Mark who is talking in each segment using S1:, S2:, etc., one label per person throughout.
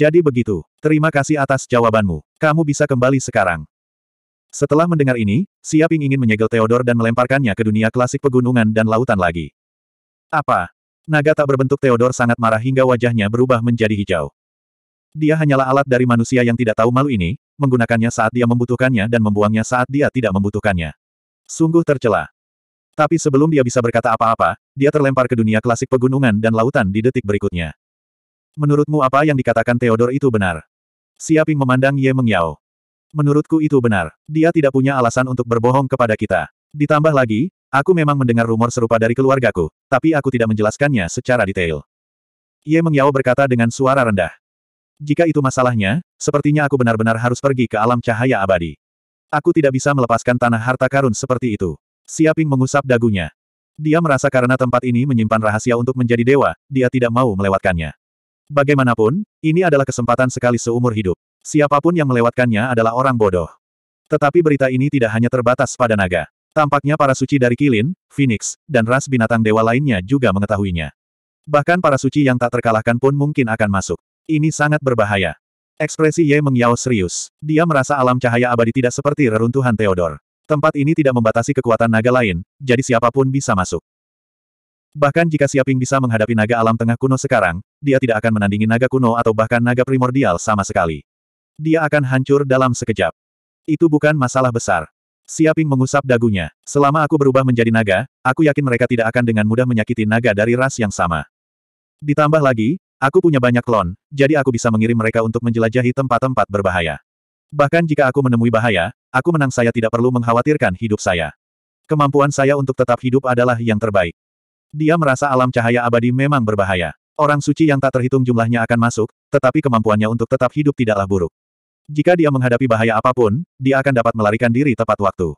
S1: Jadi begitu. Terima kasih atas jawabanmu. Kamu bisa kembali sekarang. Setelah mendengar ini, Siaping ingin menyegel Theodor dan melemparkannya ke dunia klasik pegunungan dan lautan lagi. Apa? Naga tak berbentuk Theodor sangat marah hingga wajahnya berubah menjadi hijau. Dia hanyalah alat dari manusia yang tidak tahu malu ini, menggunakannya saat dia membutuhkannya dan membuangnya saat dia tidak membutuhkannya. Sungguh tercela. Tapi sebelum dia bisa berkata apa-apa, dia terlempar ke dunia klasik pegunungan dan lautan di detik berikutnya. Menurutmu apa yang dikatakan Theodor itu benar? Siaping memandang Ye Mengyao. Menurutku itu benar. Dia tidak punya alasan untuk berbohong kepada kita. Ditambah lagi, aku memang mendengar rumor serupa dari keluargaku, tapi aku tidak menjelaskannya secara detail. Ye Mengyao berkata dengan suara rendah. Jika itu masalahnya, sepertinya aku benar-benar harus pergi ke alam cahaya abadi. Aku tidak bisa melepaskan tanah harta karun seperti itu. Siaping mengusap dagunya. Dia merasa karena tempat ini menyimpan rahasia untuk menjadi dewa, dia tidak mau melewatkannya. Bagaimanapun, ini adalah kesempatan sekali seumur hidup. Siapa pun yang melewatkannya adalah orang bodoh. Tetapi berita ini tidak hanya terbatas pada naga. Tampaknya para suci dari Kilin, Phoenix, dan ras binatang dewa lainnya juga mengetahuinya. Bahkan para suci yang tak terkalahkan pun mungkin akan masuk. Ini sangat berbahaya. Ekspresi Ye Mengyao serius. Dia merasa alam cahaya abadi tidak seperti reruntuhan Theodor. Tempat ini tidak membatasi kekuatan naga lain, jadi siapa pun bisa masuk. Bahkan jika Siaping bisa menghadapi naga alam tengah kuno sekarang, dia tidak akan menandingi naga kuno atau bahkan naga primordial sama sekali. Dia akan hancur dalam sekejap. Itu bukan masalah besar. Siaping mengusap dagunya. Selama aku berubah menjadi naga, aku yakin mereka tidak akan dengan mudah menyakiti naga dari ras yang sama. Ditambah lagi, Aku punya banyak klon, jadi aku bisa mengirim mereka untuk menjelajahi tempat-tempat berbahaya. Bahkan jika aku menemui bahaya, aku menang saya tidak perlu mengkhawatirkan hidup saya. Kemampuan saya untuk tetap hidup adalah yang terbaik. Dia merasa alam cahaya abadi memang berbahaya. Orang suci yang tak terhitung jumlahnya akan masuk, tetapi kemampuannya untuk tetap hidup tidaklah buruk. Jika dia menghadapi bahaya apa pun, dia akan dapat melarikan diri tepat waktu.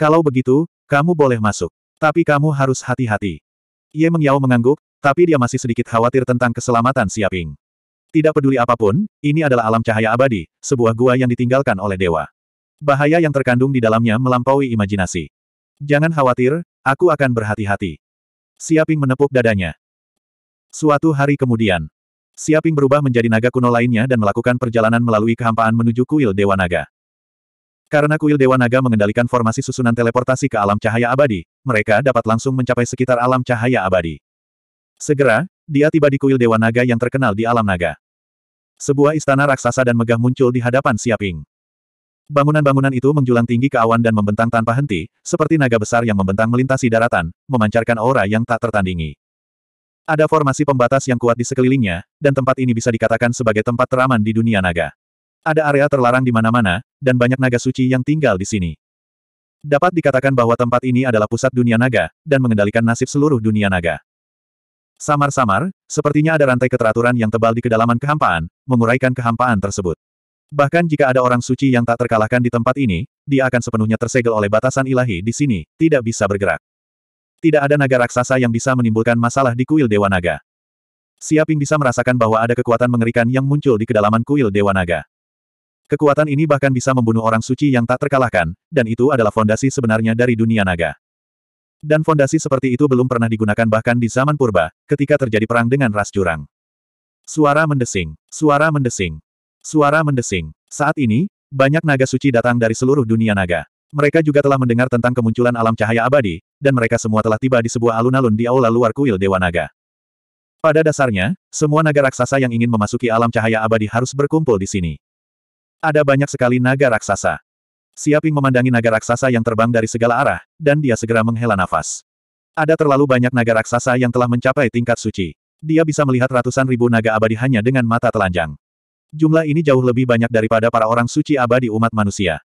S1: Kalau begitu, kamu boleh masuk. Tapi kamu harus hati-hati. Ye Mengyao mengangguk, tapi dia masih sedikit khawatir tentang keselamatan Siaping. Tidak peduli apa pun, ini adalah alam cahaya abadi, sebuah gua yang ditinggalkan oleh dewa. Bahaya yang terkandung di dalamnya melampaui imajinasi. Jangan khawatir, aku akan berhati-hati. Siaping menepuk dadanya. Suatu hari kemudian, Siaping berubah menjadi naga kuno lainnya dan melakukan perjalanan melalui kehampaan menuju kuil Dewa Naga. Karena kuil Dewa Naga mengendalikan formasi susunan teleportasi ke alam cahaya abadi, mereka dapat langsung mencapai sekitar alam cahaya abadi. Segera, dia tiba di kuil Dewa Naga yang terkenal di alam naga. Sebuah istana raksasa dan megah muncul di hadapan Siaping. Bangunan-bangunan itu menjulang tinggi ke awan dan membentang tanpa henti, seperti naga besar yang membentang melintasi daratan, memancarkan aura yang tak tertandingi. Ada formasi pembatas yang kuat di sekelilingnya, dan tempat ini bisa dikatakan sebagai tempat teraman di dunia naga. Ada area terlarang di mana-mana, dan banyak naga suci yang tinggal di sini. Dapat dikatakan bahwa tempat ini adalah pusat dunia naga, dan mengendalikan nasib seluruh dunia naga. Samar-samar, sepertinya ada rantai keteraturan yang tebal di kedalaman kehampaan, menguraikan kehampaan tersebut. Bahkan jika ada orang suci yang tak terkalahkan di tempat ini, dia akan sepenuhnya tersegel oleh batasan ilahi di sini, tidak bisa bergerak. Tidak ada naga raksasa yang bisa menimbulkan masalah di kuil Dewa Naga. Siaping bisa merasakan bahwa ada kekuatan mengerikan yang muncul di kedalaman kuil Dewa Naga. Kekuatan ini bahkan bisa membunuh orang suci yang tak terkalahkan, dan itu adalah fondasi sebenarnya dari dunia naga. Dan fondasi seperti itu belum pernah digunakan bahkan di zaman purba, ketika terjadi perang dengan ras jurang. Suara mendesing, suara mendesing, suara mendesing. Saat ini, banyak naga suci datang dari seluruh dunia naga. Mereka juga telah mendengar tentang kemunculan alam cahaya abadi, dan mereka semua telah tiba di sebuah alun-alun di aula luar kuil Dewa Naga. Pada dasarnya, semua naga raksasa yang ingin memasuki alam cahaya abadi harus berkumpul di sini. Ada banyak sekali naga raksasa. Siaping memandangi naga raksasa yang terbang dari segala arah, dan dia segera menghela nafas. Ada terlalu banyak naga raksasa yang telah mencapai tingkat suci. Dia bisa melihat ratusan ribu naga abadi hanya dengan mata telanjang. Jumlah ini jauh lebih banyak daripada para orang suci abadi umat manusia.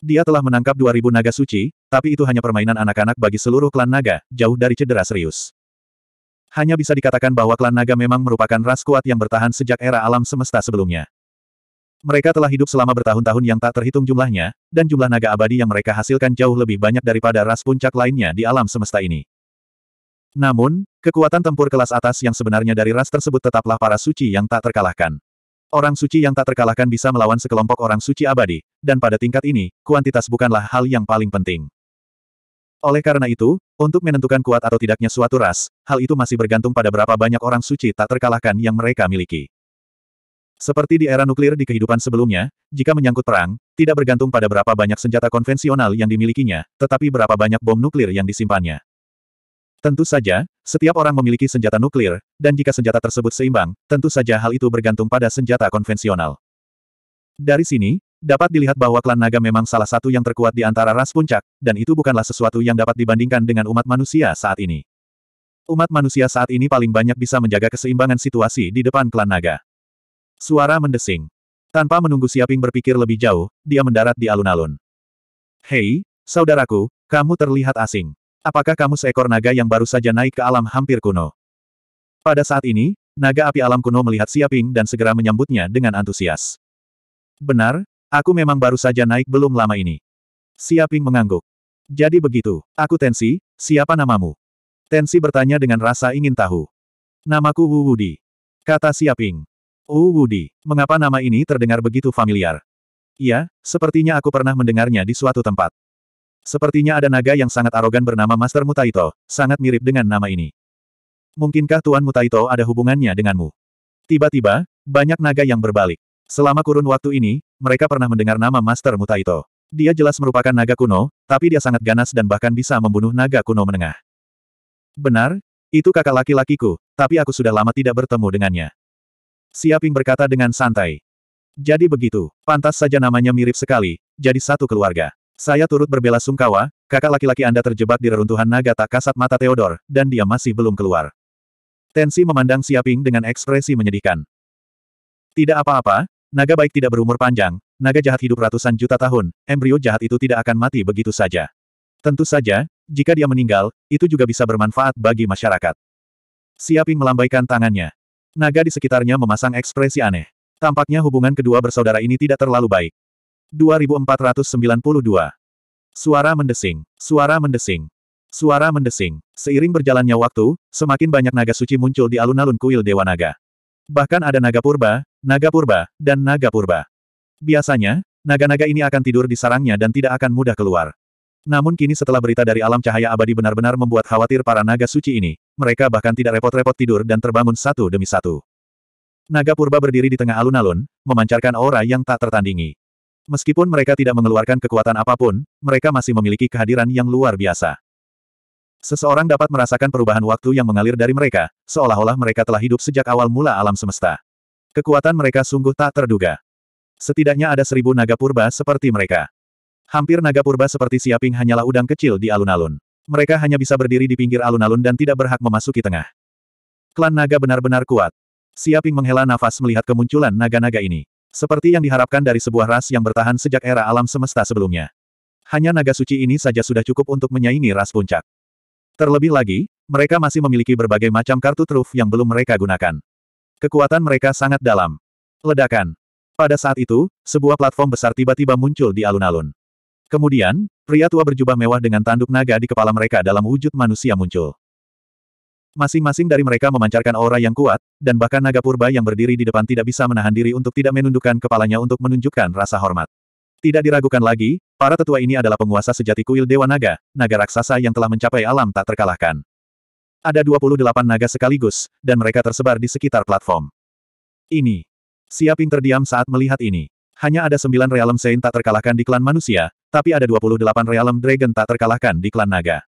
S1: Dia telah menangkap 2000 naga suci, tapi itu hanya permainan anak-anak bagi seluruh klan naga, jauh dari cedera serius. Hanya bisa dikatakan bahwa klan naga memang merupakan ras kuat yang bertahan sejak era alam semesta sebelumnya. Mereka telah hidup selama bertahun-tahun yang tak terhitung jumlahnya, dan jumlah naga abadi yang mereka hasilkan jauh lebih banyak daripada ras puncak lainnya di alam semesta ini. Namun, kekuatan tempur kelas atas yang sebenarnya dari ras tersebut tetaplah para suci yang tak terkalahkan. Orang suci yang tak terkalahkan bisa melawan sekelompok orang suci abadi, dan pada tingkat ini, kuantitas bukanlah hal yang paling penting. Oleh karena itu, untuk menentukan kuat atau tidaknya suatu ras, hal itu masih bergantung pada berapa banyak orang suci tak terkalahkan yang mereka miliki. Seperti di era nuklir di kehidupan sebelumnya, jika menyangkut perang, tidak bergantung pada berapa banyak senjata konvensional yang dimilikinya, tetapi berapa banyak bom nuklir yang disimpannya. Tentu saja, setiap orang memiliki senjata nuklir, dan jika senjata tersebut seimbang, tentu saja hal itu bergantung pada senjata konvensional. Dari sini, dapat dilihat bahwa klan naga memang salah satu yang terkuat di antara ras puncak, dan itu bukanlah sesuatu yang dapat dibandingkan dengan umat manusia saat ini. Umat manusia saat ini paling banyak bisa menjaga keseimbangan situasi di depan klan naga. Suara mendesing. Tanpa menunggu Siaping berpikir lebih jauh, dia mendarat di alun-alun. Hei, saudaraku, kamu terlihat asing. Apakah kamu seekor naga yang baru saja naik ke alam hampir kuno? Pada saat ini, naga api alam kuno melihat Siaping dan segera menyambutnya dengan antusias. Benar, aku memang baru saja naik belum lama ini. Siaping mengangguk. Jadi begitu, aku Tensi, siapa namamu? Tensi bertanya dengan rasa ingin tahu. Namaku Wu Wudi. Kata Siaping. Oh Wudi, mengapa nama ini terdengar begitu familiar? Iya, sepertinya aku pernah mendengarnya di suatu tempat. Sepertinya ada naga yang sangat arogan bernama Master Mutaito, sangat mirip dengan nama ini. Mungkinkah Tuan Mutaito ada hubungannya denganmu? Tiba-tiba, banyak naga yang berbalik. Selama kurun waktu ini, mereka pernah mendengar nama Master Mutaito. Dia jelas merupakan naga kuno, tapi dia sangat ganas dan bahkan bisa membunuh naga kuno menengah. Benar, itu kakak laki-lakiku, tapi aku sudah lama tidak bertemu dengannya. Siaping berkata dengan santai. Jadi begitu, pantas saja namanya mirip sekali, jadi satu keluarga. Saya turut berbela sungkawa, kakak laki-laki Anda terjebak di reruntuhan naga tak kasat mata Theodore, dan dia masih belum keluar. Tensi memandang Siaping dengan ekspresi menyedihkan. Tidak apa-apa, naga baik tidak berumur panjang, naga jahat hidup ratusan juta tahun, embrio jahat itu tidak akan mati begitu saja. Tentu saja, jika dia meninggal, itu juga bisa bermanfaat bagi masyarakat. Siaping melambaikan tangannya. Naga di sekitarnya memasang ekspresi aneh. Tampaknya hubungan kedua bersaudara ini tidak terlalu baik. 2492. Suara mendesing. Suara mendesing. Suara mendesing. Seiring berjalannya waktu, semakin banyak naga suci muncul di alun-alun kuil Dewa Naga. Bahkan ada naga purba, naga purba, dan naga purba. Biasanya, naga-naga ini akan tidur di sarangnya dan tidak akan mudah keluar. Namun kini setelah berita dari alam cahaya abadi benar-benar membuat khawatir para naga suci ini, mereka bahkan tidak repot-repot tidur dan terbangun satu demi satu. Naga purba berdiri di tengah alun-alun, memancarkan aura yang tak tertandingi. Meskipun mereka tidak mengeluarkan kekuatan apa pun, mereka masih memiliki kehadiran yang luar biasa. Seseorang dapat merasakan perubahan waktu yang mengalir dari mereka, seolah-olah mereka telah hidup sejak awal mula alam semesta. Kekuatan mereka sungguh tak terduga. Setidaknya ada seribu naga purba seperti mereka. Hampir naga purba seperti Siaping hanyalah udang kecil di alun-alun. Mereka hanya bisa berdiri di pinggir alun-alun dan tidak berhak memasuki tengah. Klan naga benar-benar kuat. Siaping menghela nafas melihat kemunculan naga-naga ini. Seperti yang diharapkan dari sebuah ras yang bertahan sejak era alam semesta sebelumnya. Hanya naga suci ini saja sudah cukup untuk menyaingi ras puncak. Terlebih lagi, mereka masih memiliki berbagai macam kartu truf yang belum mereka gunakan. Kekuatan mereka sangat dalam. Ledakan. Pada saat itu, sebuah platform besar tiba-tiba muncul di alun-alun. Kemudian, pria tua berjubah mewah dengan tanduk naga di kepala mereka dalam wujud manusia muncul. Masing-masing dari mereka memancarkan aura yang kuat, dan bahkan naga purba yang berdiri di depan tidak bisa menahan diri untuk tidak menundukkan kepalanya untuk menunjukkan rasa hormat. Tidak diragukan lagi, para tetua ini adalah penguasa sejati kuil Dewa Naga, naga raksasa yang telah mencapai alam tak terkalahkan. Ada 28 naga sekaligus, dan mereka tersebar di sekitar platform. Ini. Siaping terdiam saat melihat ini. Hanya ada sembilan Realm Saint tak terkalahkan di klan manusia, tapi ada 28 Realm Dragon tak terkalahkan di klan naga.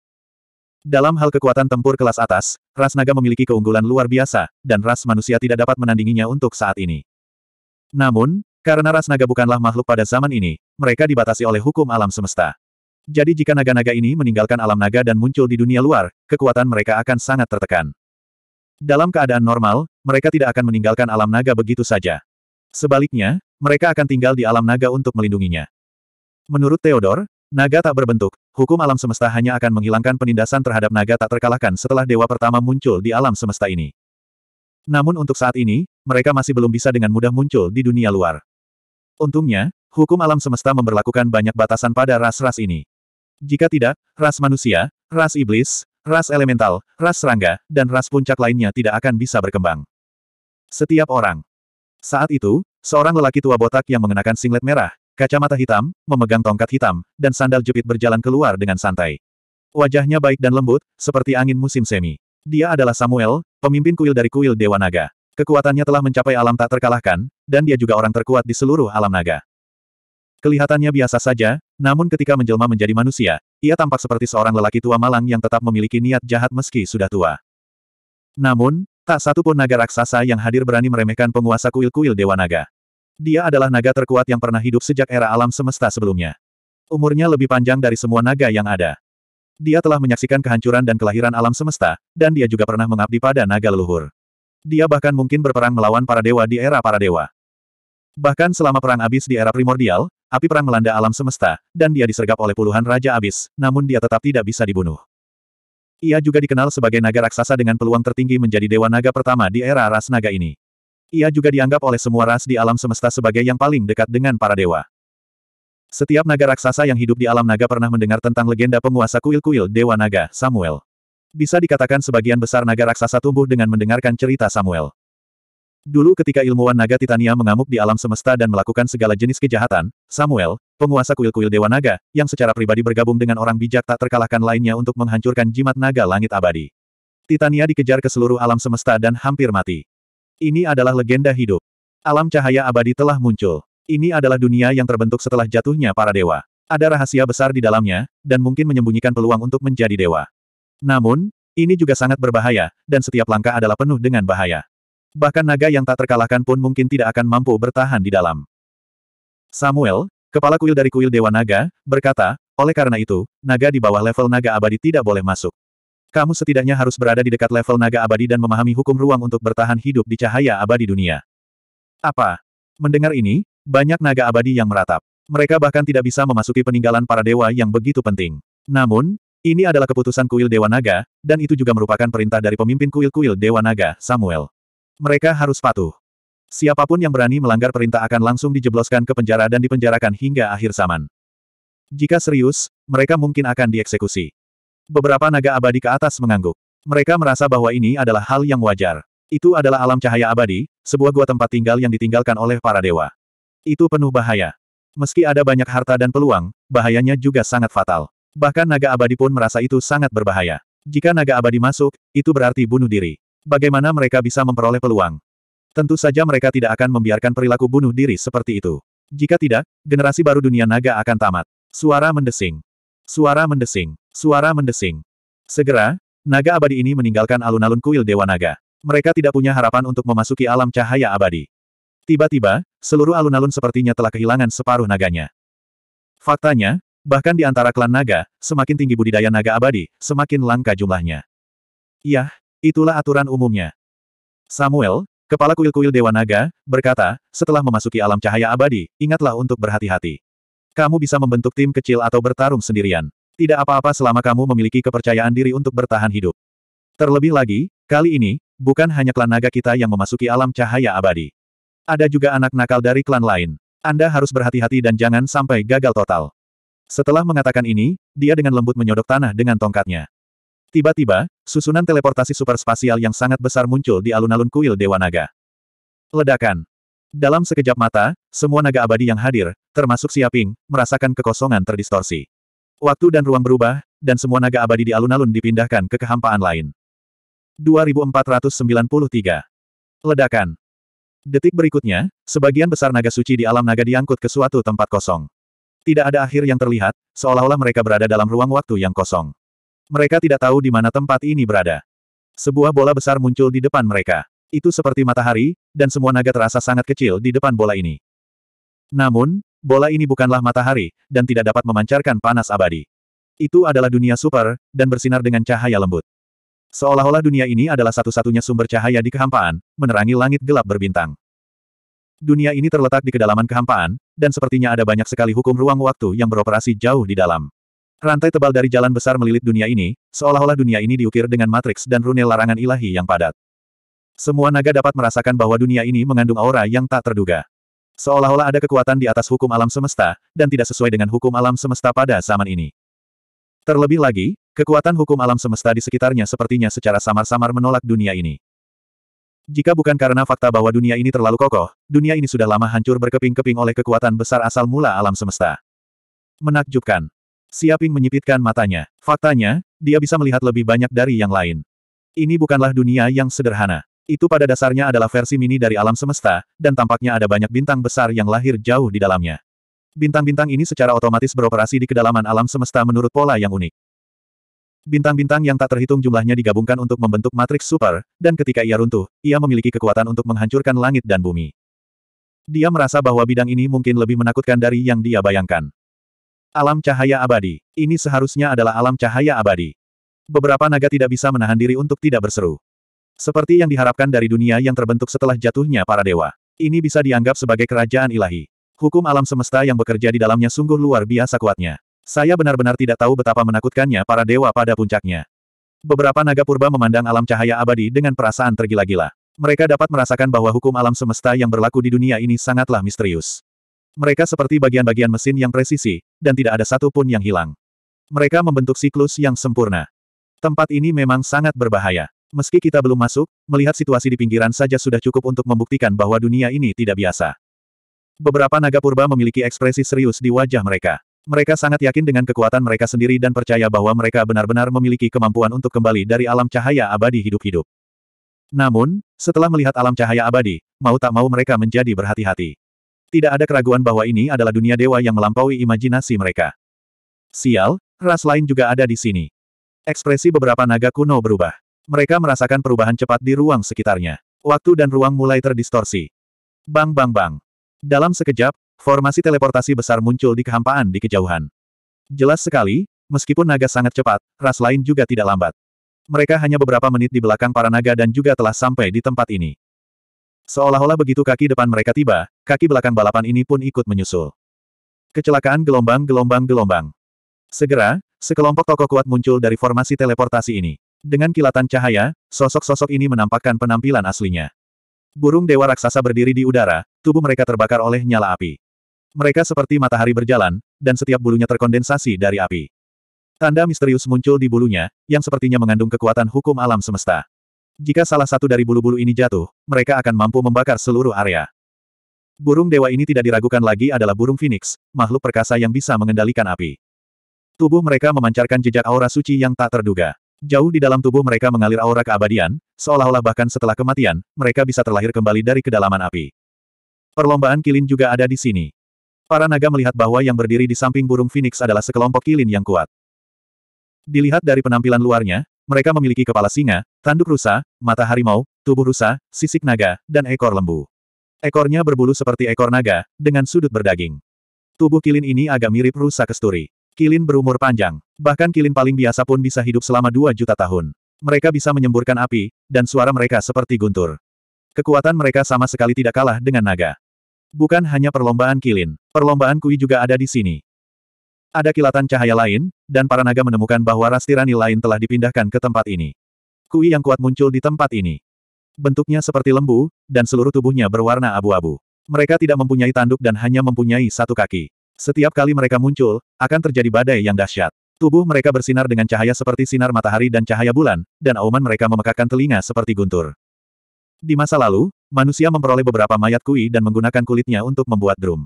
S1: Dalam hal kekuatan tempur kelas atas, ras naga memiliki keunggulan luar biasa, dan ras manusia tidak dapat menandinginya untuk saat ini. Namun, karena ras naga bukanlah makhluk pada zaman ini, mereka dibatasi oleh hukum alam semesta. Jadi jika naga-naga ini meninggalkan alam naga dan muncul di dunia luar, kekuatan mereka akan sangat tertekan. Dalam keadaan normal, mereka tidak akan meninggalkan alam naga begitu saja. Sebaliknya, mereka akan tinggal di alam naga untuk melindunginya. Menurut Theodore, naga tak berbentuk, hukum alam semesta hanya akan menghilangkan penindasan terhadap naga tak terkalahkan setelah dewa pertama muncul di alam semesta ini. Namun untuk saat ini, mereka masih belum bisa dengan mudah muncul di dunia luar. Untungnya, hukum alam semesta memberlakukan banyak batasan pada ras-ras ini. Jika tidak, ras manusia, ras iblis, ras elemental, ras serangga, dan ras puncak lainnya tidak akan bisa berkembang. Setiap orang, saat itu, seorang lelaki tua botak yang mengenakan singlet merah, kacamata hitam, memegang tongkat hitam, dan sandal jepit berjalan keluar dengan santai. Wajahnya baik dan lembut, seperti angin musim semi. Dia adalah Samuel, pemimpin kuil dari kuil Dewa Naga. Kekuatannya telah mencapai alam tak terkalahkan, dan dia juga orang terkuat di seluruh alam naga. Kelihatannya biasa saja, namun ketika menjelma menjadi manusia, ia tampak seperti seorang lelaki tua malang yang tetap memiliki niat jahat meski sudah tua. Namun, tak satu pun naga raksasa yang hadir berani meremehkan penguasa kuil-kuil Dewa Naga. Dia adalah naga terkuat yang pernah hidup sejak era alam semesta sebelumnya. Umurnya lebih panjang dari semua naga yang ada. Dia telah menyaksikan kehancuran dan kelahiran alam semesta, dan dia juga pernah mengabdi pada naga leluhur. Dia bahkan mungkin berperang melawan para dewa di era para dewa. Bahkan selama perang abis di era primordial, api perang melanda alam semesta, dan dia disergap oleh puluhan raja abis, namun dia tetap tidak bisa dibunuh. Ia juga dikenal sebagai naga raksasa dengan peluang tertinggi menjadi dewa naga pertama di era ras naga ini. Ia juga dianggap oleh semua ras di alam semesta sebagai yang paling dekat dengan para dewa. Setiap naga raksasa yang hidup di alam naga pernah mendengar tentang legenda penguasa kuil-kuil Dewa Naga, Samuel. Bisa dikatakan sebagian besar naga raksasa tumbuh dengan mendengarkan cerita Samuel. Dulu ketika ilmuwan naga Titania mengamuk di alam semesta dan melakukan segala jenis kejahatan, Samuel, penguasa kuil-kuil Dewa Naga, yang secara pribadi bergabung dengan orang bijak tak terkalahkan lainnya untuk menghancurkan jimat naga langit abadi. Titania dikejar ke seluruh alam semesta dan hampir mati. Ini adalah legenda hidup. Alam cahaya abadi telah muncul. Ini adalah dunia yang terbentuk setelah jatuhnya para dewa. Ada rahasia besar di dalamnya, dan mungkin menyembunyikan peluang untuk menjadi dewa. Namun, ini juga sangat berbahaya, dan setiap langkah adalah penuh dengan bahaya. Bahkan naga yang tak terkalahkan pun mungkin tidak akan mampu bertahan di dalam. Samuel, kepala kuil dari kuil Dewa Naga, berkata, oleh karena itu, naga di bawah level naga abadi tidak boleh masuk. Kamu setidaknya harus berada di dekat level naga abadi dan memahami hukum ruang untuk bertahan hidup di cahaya abadi dunia. Apa? Mendengar ini, banyak naga abadi yang meratap. Mereka bahkan tidak bisa memasuki peninggalan para dewa yang begitu penting. Namun, ini adalah keputusan kuil Dewa Naga, dan itu juga merupakan perintah dari pemimpin kuil-kuil Dewa Naga, Samuel. Mereka harus patuh. Siapa pun yang berani melanggar perintah akan langsung dijebloskan ke penjara dan dipenjarakan hingga akhir zaman. Jika serius, mereka mungkin akan dieksekusi. Beberapa naga abadi ke atas mengangguk. Mereka merasa bahwa ini adalah hal yang wajar. Itu adalah alam cahaya abadi, sebuah gua tempat tinggal yang ditinggalkan oleh para dewa. Itu penuh bahaya. Meski ada banyak harta dan peluang, bahayanya juga sangat fatal. Bahkan naga abadi pun merasa itu sangat berbahaya. Jika naga abadi masuk, itu berarti bunuh diri. Bagaimana mereka bisa memperoleh peluang? Tentu saja mereka tidak akan membiarkan perilaku bunuh diri seperti itu. Jika tidak, generasi baru dunia naga akan tamat. Suara mendesing. Suara mendesing. Suara mendesing. Segera, naga abadi ini meninggalkan alun-alun kuil Dewa Naga. Mereka tidak punya harapan untuk memasuki alam cahaya abadi. Tiba-tiba, seluruh alun-alun sepertinya telah kehilangan separuh naganya. Faktanya, bahkan di antara klan naga, semakin tinggi budidaya naga abadi, semakin langka jumlahnya. Yah, itulah aturan umumnya. Samuel, kepala kuil-kuil Dewa Naga, berkata, setelah memasuki alam cahaya abadi, ingatlah untuk berhati-hati. Kamu bisa membentuk tim kecil atau bertarung sendirian. Tidak apa-apa selama kamu memiliki kepercayaan diri untuk bertahan hidup. Terlebih lagi, kali ini, bukan hanya klan naga kita yang memasuki alam cahaya abadi. Ada juga anak nakal dari klan lain. Anda harus berhati-hati dan jangan sampai gagal total. Setelah mengatakan ini, dia dengan lembut menyodok tanah dengan tongkatnya. Tiba-tiba, susunan teleportasi superspasial yang sangat besar muncul di alun-alun kuil Dewa Naga. Ledakan. Dalam sekejap mata, semua naga abadi yang hadir, termasuk Siaping, merasakan kekosongan terdistorsi. Waktu dan ruang berubah, dan semua naga abadi di alun-alun dipindahkan ke kehampaan lain. 2493. Ledakan. Detik berikutnya, sebagian besar naga suci di alam naga diangkut ke suatu tempat kosong. Tidak ada akhir yang terlihat, seolah-olah mereka berada dalam ruang waktu yang kosong. Mereka tidak tahu di mana tempat ini berada. Sebuah bola besar muncul di depan mereka. Itu seperti matahari, dan semua naga terasa sangat kecil di depan bola ini. Namun, bola ini bukanlah matahari, dan tidak dapat memancarkan panas abadi. Itu adalah dunia super, dan bersinar dengan cahaya lembut. Seolah-olah dunia ini adalah satu-satunya sumber cahaya di kehampaan, menerangi langit gelap berbintang. Dunia ini terletak di kedalaman kehampaan, dan sepertinya ada banyak sekali hukum ruang waktu yang beroperasi jauh di dalam. Rantai tebal dari jalan besar melilit dunia ini, seolah-olah dunia ini diukir dengan matriks dan rune larangan ilahi yang padat. Semua naga dapat merasakan bahwa dunia ini mengandung aura yang tak terduga. Seolah-olah ada kekuatan di atas hukum alam semesta, dan tidak sesuai dengan hukum alam semesta pada zaman ini. Terlebih lagi, Kekuatan hukum alam semesta di sekitarnya sepertinya secara samar-samar menolak dunia ini. Jika bukan karena fakta bahwa dunia ini terlalu kokoh, dunia ini sudah lama hancur berkeping-keping oleh kekuatan besar asal mula alam semesta. Menakjubkan. Siaping menyipitkan matanya. Faktanya, dia bisa melihat lebih banyak dari yang lain. Ini bukanlah dunia yang sederhana. Itu pada dasarnya adalah versi mini dari alam semesta, dan tampaknya ada banyak bintang besar yang lahir jauh di dalamnya. Bintang-bintang ini secara otomatis beroperasi di kedalaman alam semesta menurut pola yang unik. Bintang-bintang yang tak terhitung jumlahnya digabungkan untuk membentuk matriks super, dan ketika ia runtuh, ia memiliki kekuatan untuk menghancurkan langit dan bumi. Dia merasa bahwa bidang ini mungkin lebih menakutkan dari yang dia bayangkan. Alam cahaya abadi. Ini seharusnya adalah alam cahaya abadi. Beberapa naga tidak bisa menahan diri untuk tidak berseru. Seperti yang diharapkan dari dunia yang terbentuk setelah jatuhnya para dewa. Ini bisa dianggap sebagai kerajaan ilahi. Hukum alam semesta yang bekerja di dalamnya sungguh luar biasa kuatnya. Saya benar-benar tidak tahu betapa menakutkannya para dewa pada puncaknya. Beberapa naga purba memandang alam cahaya abadi dengan perasaan tergila-gila. Mereka dapat merasakan bahwa hukum alam semesta yang berlaku di dunia ini sangatlah misterius. Mereka seperti bagian-bagian mesin yang presisi, dan tidak ada satu pun yang hilang. Mereka membentuk siklus yang sempurna. Tempat ini memang sangat berbahaya. Meski kita belum masuk, melihat situasi di pinggiran saja sudah cukup untuk membuktikan bahwa dunia ini tidak biasa. Beberapa naga purba memiliki ekspresi serius di wajah mereka. Mereka sangat yakin dengan kekuatan mereka sendiri dan percaya bahwa mereka benar-benar memiliki kemampuan untuk kembali dari alam cahaya abadi hidup-hidup. Namun, setelah melihat alam cahaya abadi, mau tak mau mereka menjadi berhati-hati. Tidak ada keraguan bahwa ini adalah dunia dewa yang melampaui imajinasi mereka. Sial, ras lain juga ada di sini. Ekspresi beberapa naga kuno berubah. Mereka merasakan perubahan cepat di ruang sekitarnya. Waktu dan ruang mulai terdistorsi. Bang bang bang. Dalam sekejap, formasi teleportasi besar muncul di kehampaan di kejauhan. Jelas sekali, meskipun naga sangat cepat, ras lain juga tidak lambat. Mereka hanya beberapa menit di belakang para naga dan juga telah sampai di tempat ini. Seolah-olah begitu kaki depan mereka tiba, kaki belakang balapan ini pun ikut menyusul. Kecelakaan gelombang-gelombang-gelombang. Segera, sekelompok tokoh kuat muncul dari formasi teleportasi ini. Dengan kilatan cahaya, sosok-sosok ini menampakkan penampilan aslinya. Burung dewa raksasa berdiri di udara, tubuh mereka terbakar oleh nyala api. Mereka seperti matahari berjalan, dan setiap bulunya terkondensasi dari api. Tanda misterius muncul di bulunya, yang sepertinya mengandung kekuatan hukum alam semesta. Jika salah satu dari bulu-bulu ini jatuh, mereka akan mampu membakar seluruh area. Burung dewa ini tidak diragukan lagi adalah burung phoenix, makhluk perkasa yang bisa mengendalikan api. Tubuh mereka memancarkan jejak aura suci yang tak terduga. Jauh di dalam tubuh mereka mengalir aura keabadian, seolah-olah bahkan setelah kematian, mereka bisa terlahir kembali dari kedalaman api. Perlombaan kilin juga ada di sini. Para naga melihat bahwa yang berdiri di samping burung phoenix adalah sekelompok kilin yang kuat. Dilihat dari penampilan luarnya, mereka memiliki kepala singa, tanduk rusa, mata harimau, tubuh rusa, sisik naga, dan ekor lembu. Ekornya berbulu seperti ekor naga, dengan sudut berdaging. Tubuh kilin ini agak mirip rusa kesturi. Kilin berumur panjang. Bahkan kilin paling biasa pun bisa hidup selama dua juta tahun. Mereka bisa menyemburkan api, dan suara mereka seperti guntur. Kekuatan mereka sama sekali tidak kalah dengan naga. Bukan hanya perlombaan kilin, perlombaan kui juga ada di sini. Ada kilatan cahaya lain, dan para naga menemukan bahwa ras tirani lain telah dipindahkan ke tempat ini. Kui yang kuat muncul di tempat ini. Bentuknya seperti lembu, dan seluruh tubuhnya berwarna abu-abu. Mereka tidak mempunyai tanduk dan hanya mempunyai satu kaki. Setiap kali mereka muncul, akan terjadi badai yang dahsyat. Tubuh mereka bersinar dengan cahaya seperti sinar matahari dan cahaya bulan, dan auman mereka memekakkan telinga seperti guntur. Di masa lalu, manusia memperoleh beberapa mayat kui dan menggunakan kulitnya untuk membuat drum.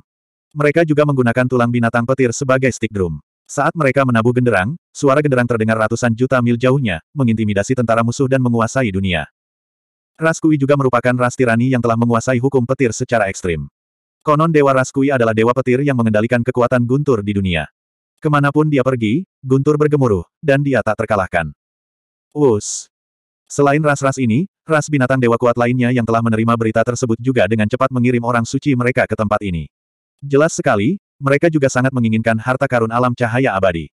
S1: Mereka juga menggunakan tulang binatang petir sebagai stick drum. Saat mereka menabuh genderang, suara genderang terdengar ratusan juta mil jauhnya, mengintimidasi tentara musuh dan menguasai dunia. Ras Kui juga merupakan ras tirani yang telah menguasai hukum petir secara ekstrim. Konon Dewa Raskui adalah dewa petir yang mengendalikan kekuatan Guntur di dunia. Ke mana pun dia pergi, Guntur bergemuruh, dan dia tak terkalahkan. Us. Selain ras-ras ini, ras binatang dewa kuat lainnya yang telah menerima berita tersebut juga dengan cepat mengirim orang suci mereka ke tempat ini. Jelas sekali, mereka juga sangat menginginkan harta karun alam cahaya abadi.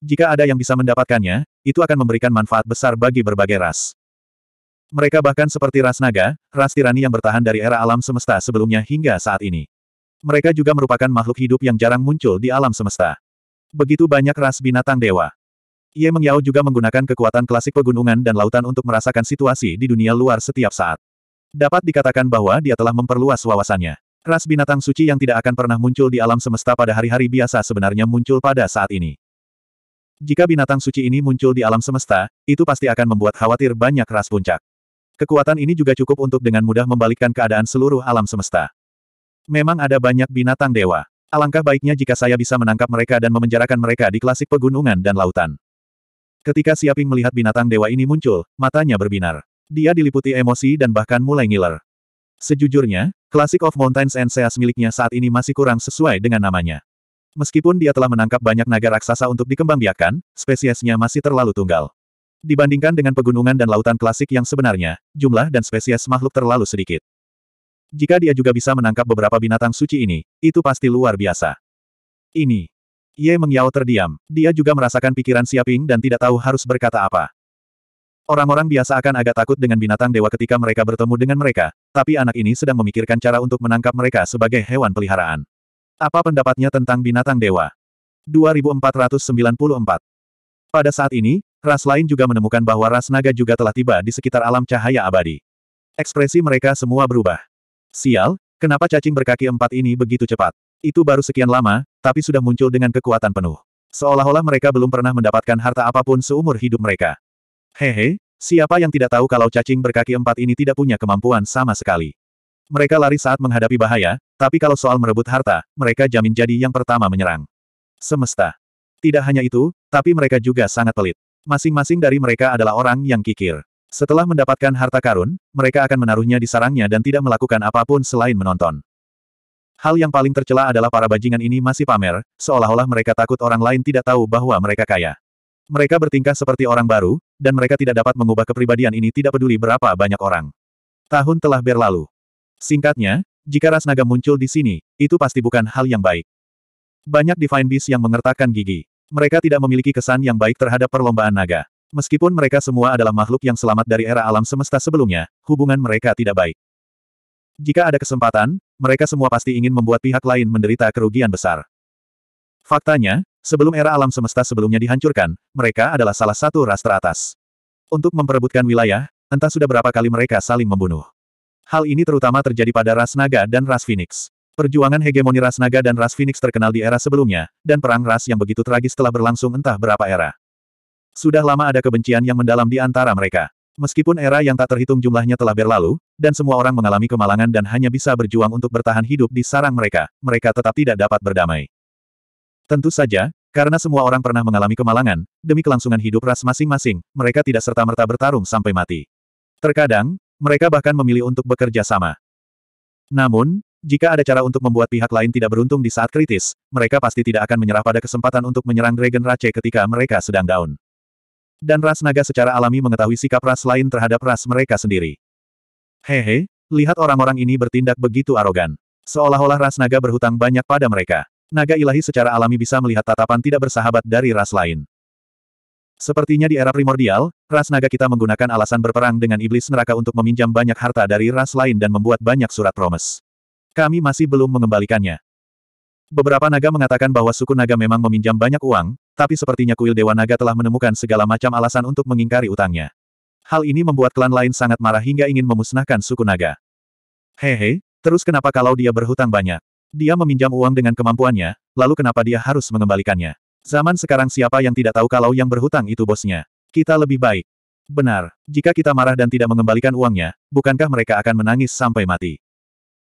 S1: Jika ada yang bisa mendapatkannya, itu akan memberikan manfaat besar bagi berbagai ras. Mereka bahkan seperti ras naga, ras tirani yang bertahan dari era alam semesta sebelumnya hingga saat ini. Mereka juga merupakan makhluk hidup yang jarang muncul di alam semesta. Begitu banyak ras binatang dewa. Ye Mengyao juga menggunakan kekuatan klasik pegunungan dan lautan untuk merasakan situasi di dunia luar setiap saat. Dapat dikatakan bahwa dia telah memperluas wawasannya. Ras binatang suci yang tidak akan pernah muncul di alam semesta pada hari-hari biasa sebenarnya muncul pada saat ini. Jika binatang suci ini muncul di alam semesta, itu pasti akan membuat khawatir banyak ras puncak. Kekuatan ini juga cukup untuk dengan mudah membalikkan keadaan seluruh alam semesta. Memang ada banyak binatang dewa. Alangkah baiknya jika saya bisa menangkap mereka dan memenjarakan mereka di klasik pegunungan dan lautan. Ketika Siaping melihat binatang dewa ini muncul, matanya berbinar. Dia diliputi emosi dan bahkan mulai ngiler. Sejujurnya, Classic of Mountains and Seas miliknya saat ini masih kurang sesuai dengan namanya. Meskipun dia telah menangkap banyak naga raksasa untuk dikembangbiakkan, spesiesnya masih terlalu tunggal. Dibandingkan dengan pegunungan dan lautan klasik yang sebenarnya, jumlah dan spesies makhluk terlalu sedikit. Jika dia juga bisa menangkap beberapa binatang suci ini, itu pasti luar biasa. Ini. Ye Mengyao terdiam. Dia juga merasakan pikiran Siaping dan tidak tahu harus berkata apa. Orang-orang biasa akan agak takut dengan binatang dewa ketika mereka bertemu dengan mereka, tapi anak ini sedang memikirkan cara untuk menangkap mereka sebagai hewan peliharaan. Apa pendapatnya tentang binatang dewa? 2494 Pada saat ini, ras lain juga menemukan bahwa ras naga juga telah tiba di sekitar alam cahaya abadi. Ekspresi mereka semua berubah. Sial, kenapa cacing berkaki empat ini begitu cepat? Itu baru sekian lama, tapi sudah muncul dengan kekuatan penuh. Seolah-olah mereka belum pernah mendapatkan harta apa pun seumur hidup mereka. Hehe, siapa yang tidak tahu kalau cacing berkaki empat ini tidak punya kemampuan sama sekali? Mereka lari saat menghadapi bahaya, tapi kalau soal merebut harta, mereka jamin jadi yang pertama menyerang. Semesta. Tidak hanya itu, tapi mereka juga sangat pelit. Masing-masing dari mereka adalah orang yang kikir. Setelah mendapatkan harta karun, mereka akan menaruhnya di sarangnya dan tidak melakukan apa pun selain menonton. Hal yang paling tercela adalah para bajingan ini masih pamer, seolah-olah mereka takut orang lain tidak tahu bahwa mereka kaya. Mereka bertingkah seperti orang baru, dan mereka tidak dapat mengubah kepribadian ini tidak peduli berapa banyak orang. Tahun telah berlalu. Singkatnya, jika ras naga muncul di sini, itu pasti bukan hal yang baik. Banyak Divine Beast yang mengertakkan gigi. Mereka tidak memiliki kesan yang baik terhadap perlombaan naga. Meskipun mereka semua adalah makhluk yang selamat dari era alam semesta sebelumnya, hubungan mereka tidak baik. Jika ada kesempatan, mereka semua pasti ingin membuat pihak lain menderita kerugian besar. Faktanya, sebelum era alam semesta sebelumnya dihancurkan, mereka adalah salah satu ras teratas. Untuk memperebutkan wilayah, entah sudah berapa kali mereka saling membunuh. Hal ini terutama terjadi pada ras naga dan ras Phoenix. Perjuangan hegemoni ras naga dan ras Phoenix terkenal di era sebelumnya, dan perang ras yang begitu tragis telah berlangsung entah berapa era. Sudah lama ada kebencian yang mendalam di antara mereka. Meskipun era yang tak terhitung jumlahnya telah berlalu, dan semua orang mengalami kemalangan dan hanya bisa berjuang untuk bertahan hidup di sarang mereka, mereka tetap tidak dapat berdamai. Tentu saja, karena semua orang pernah mengalami kemalangan, demi kelangsungan hidup ras masing-masing, mereka tidak serta-merta bertarung sampai mati. Terkadang, mereka bahkan memilih untuk bekerja sama. Namun, jika ada cara untuk membuat pihak lain tidak beruntung di saat kritis, mereka pasti tidak akan menyerah pada kesempatan untuk menyerang Dragon Rache ketika mereka sedang down. Dan ras naga secara alami mengetahui sikap ras lain terhadap ras mereka sendiri. Hehe, lihat orang-orang ini bertindak begitu arogan. Seolah-olah ras naga berhutang banyak pada mereka. Naga ilahi secara alami bisa melihat tatapan tidak bersahabat dari ras lain. Sepertinya di era primordial, ras naga kita menggunakan alasan berperang dengan iblis neraka untuk meminjam banyak harta dari ras lain dan membuat banyak surat promes. Kami masih belum mengembalikannya. Beberapa naga mengatakan bahwa suku naga memang meminjam banyak uang, tapi sepertinya kuil Dewa Naga telah menemukan segala macam alasan untuk mengingkari utangnya. Hal ini membuat klan lain sangat marah hingga ingin memusnahkan suku naga. Hehe, terus kenapa kalau dia berhutang banyak? Dia meminjam uang dengan kemampuannya, lalu kenapa dia harus mengembalikannya? Zaman sekarang siapa yang tidak tahu kalau yang berhutang itu bosnya? Kita lebih baik. Benar, jika kita marah dan tidak mengembalikan uangnya, bukankah mereka akan menangis sampai mati?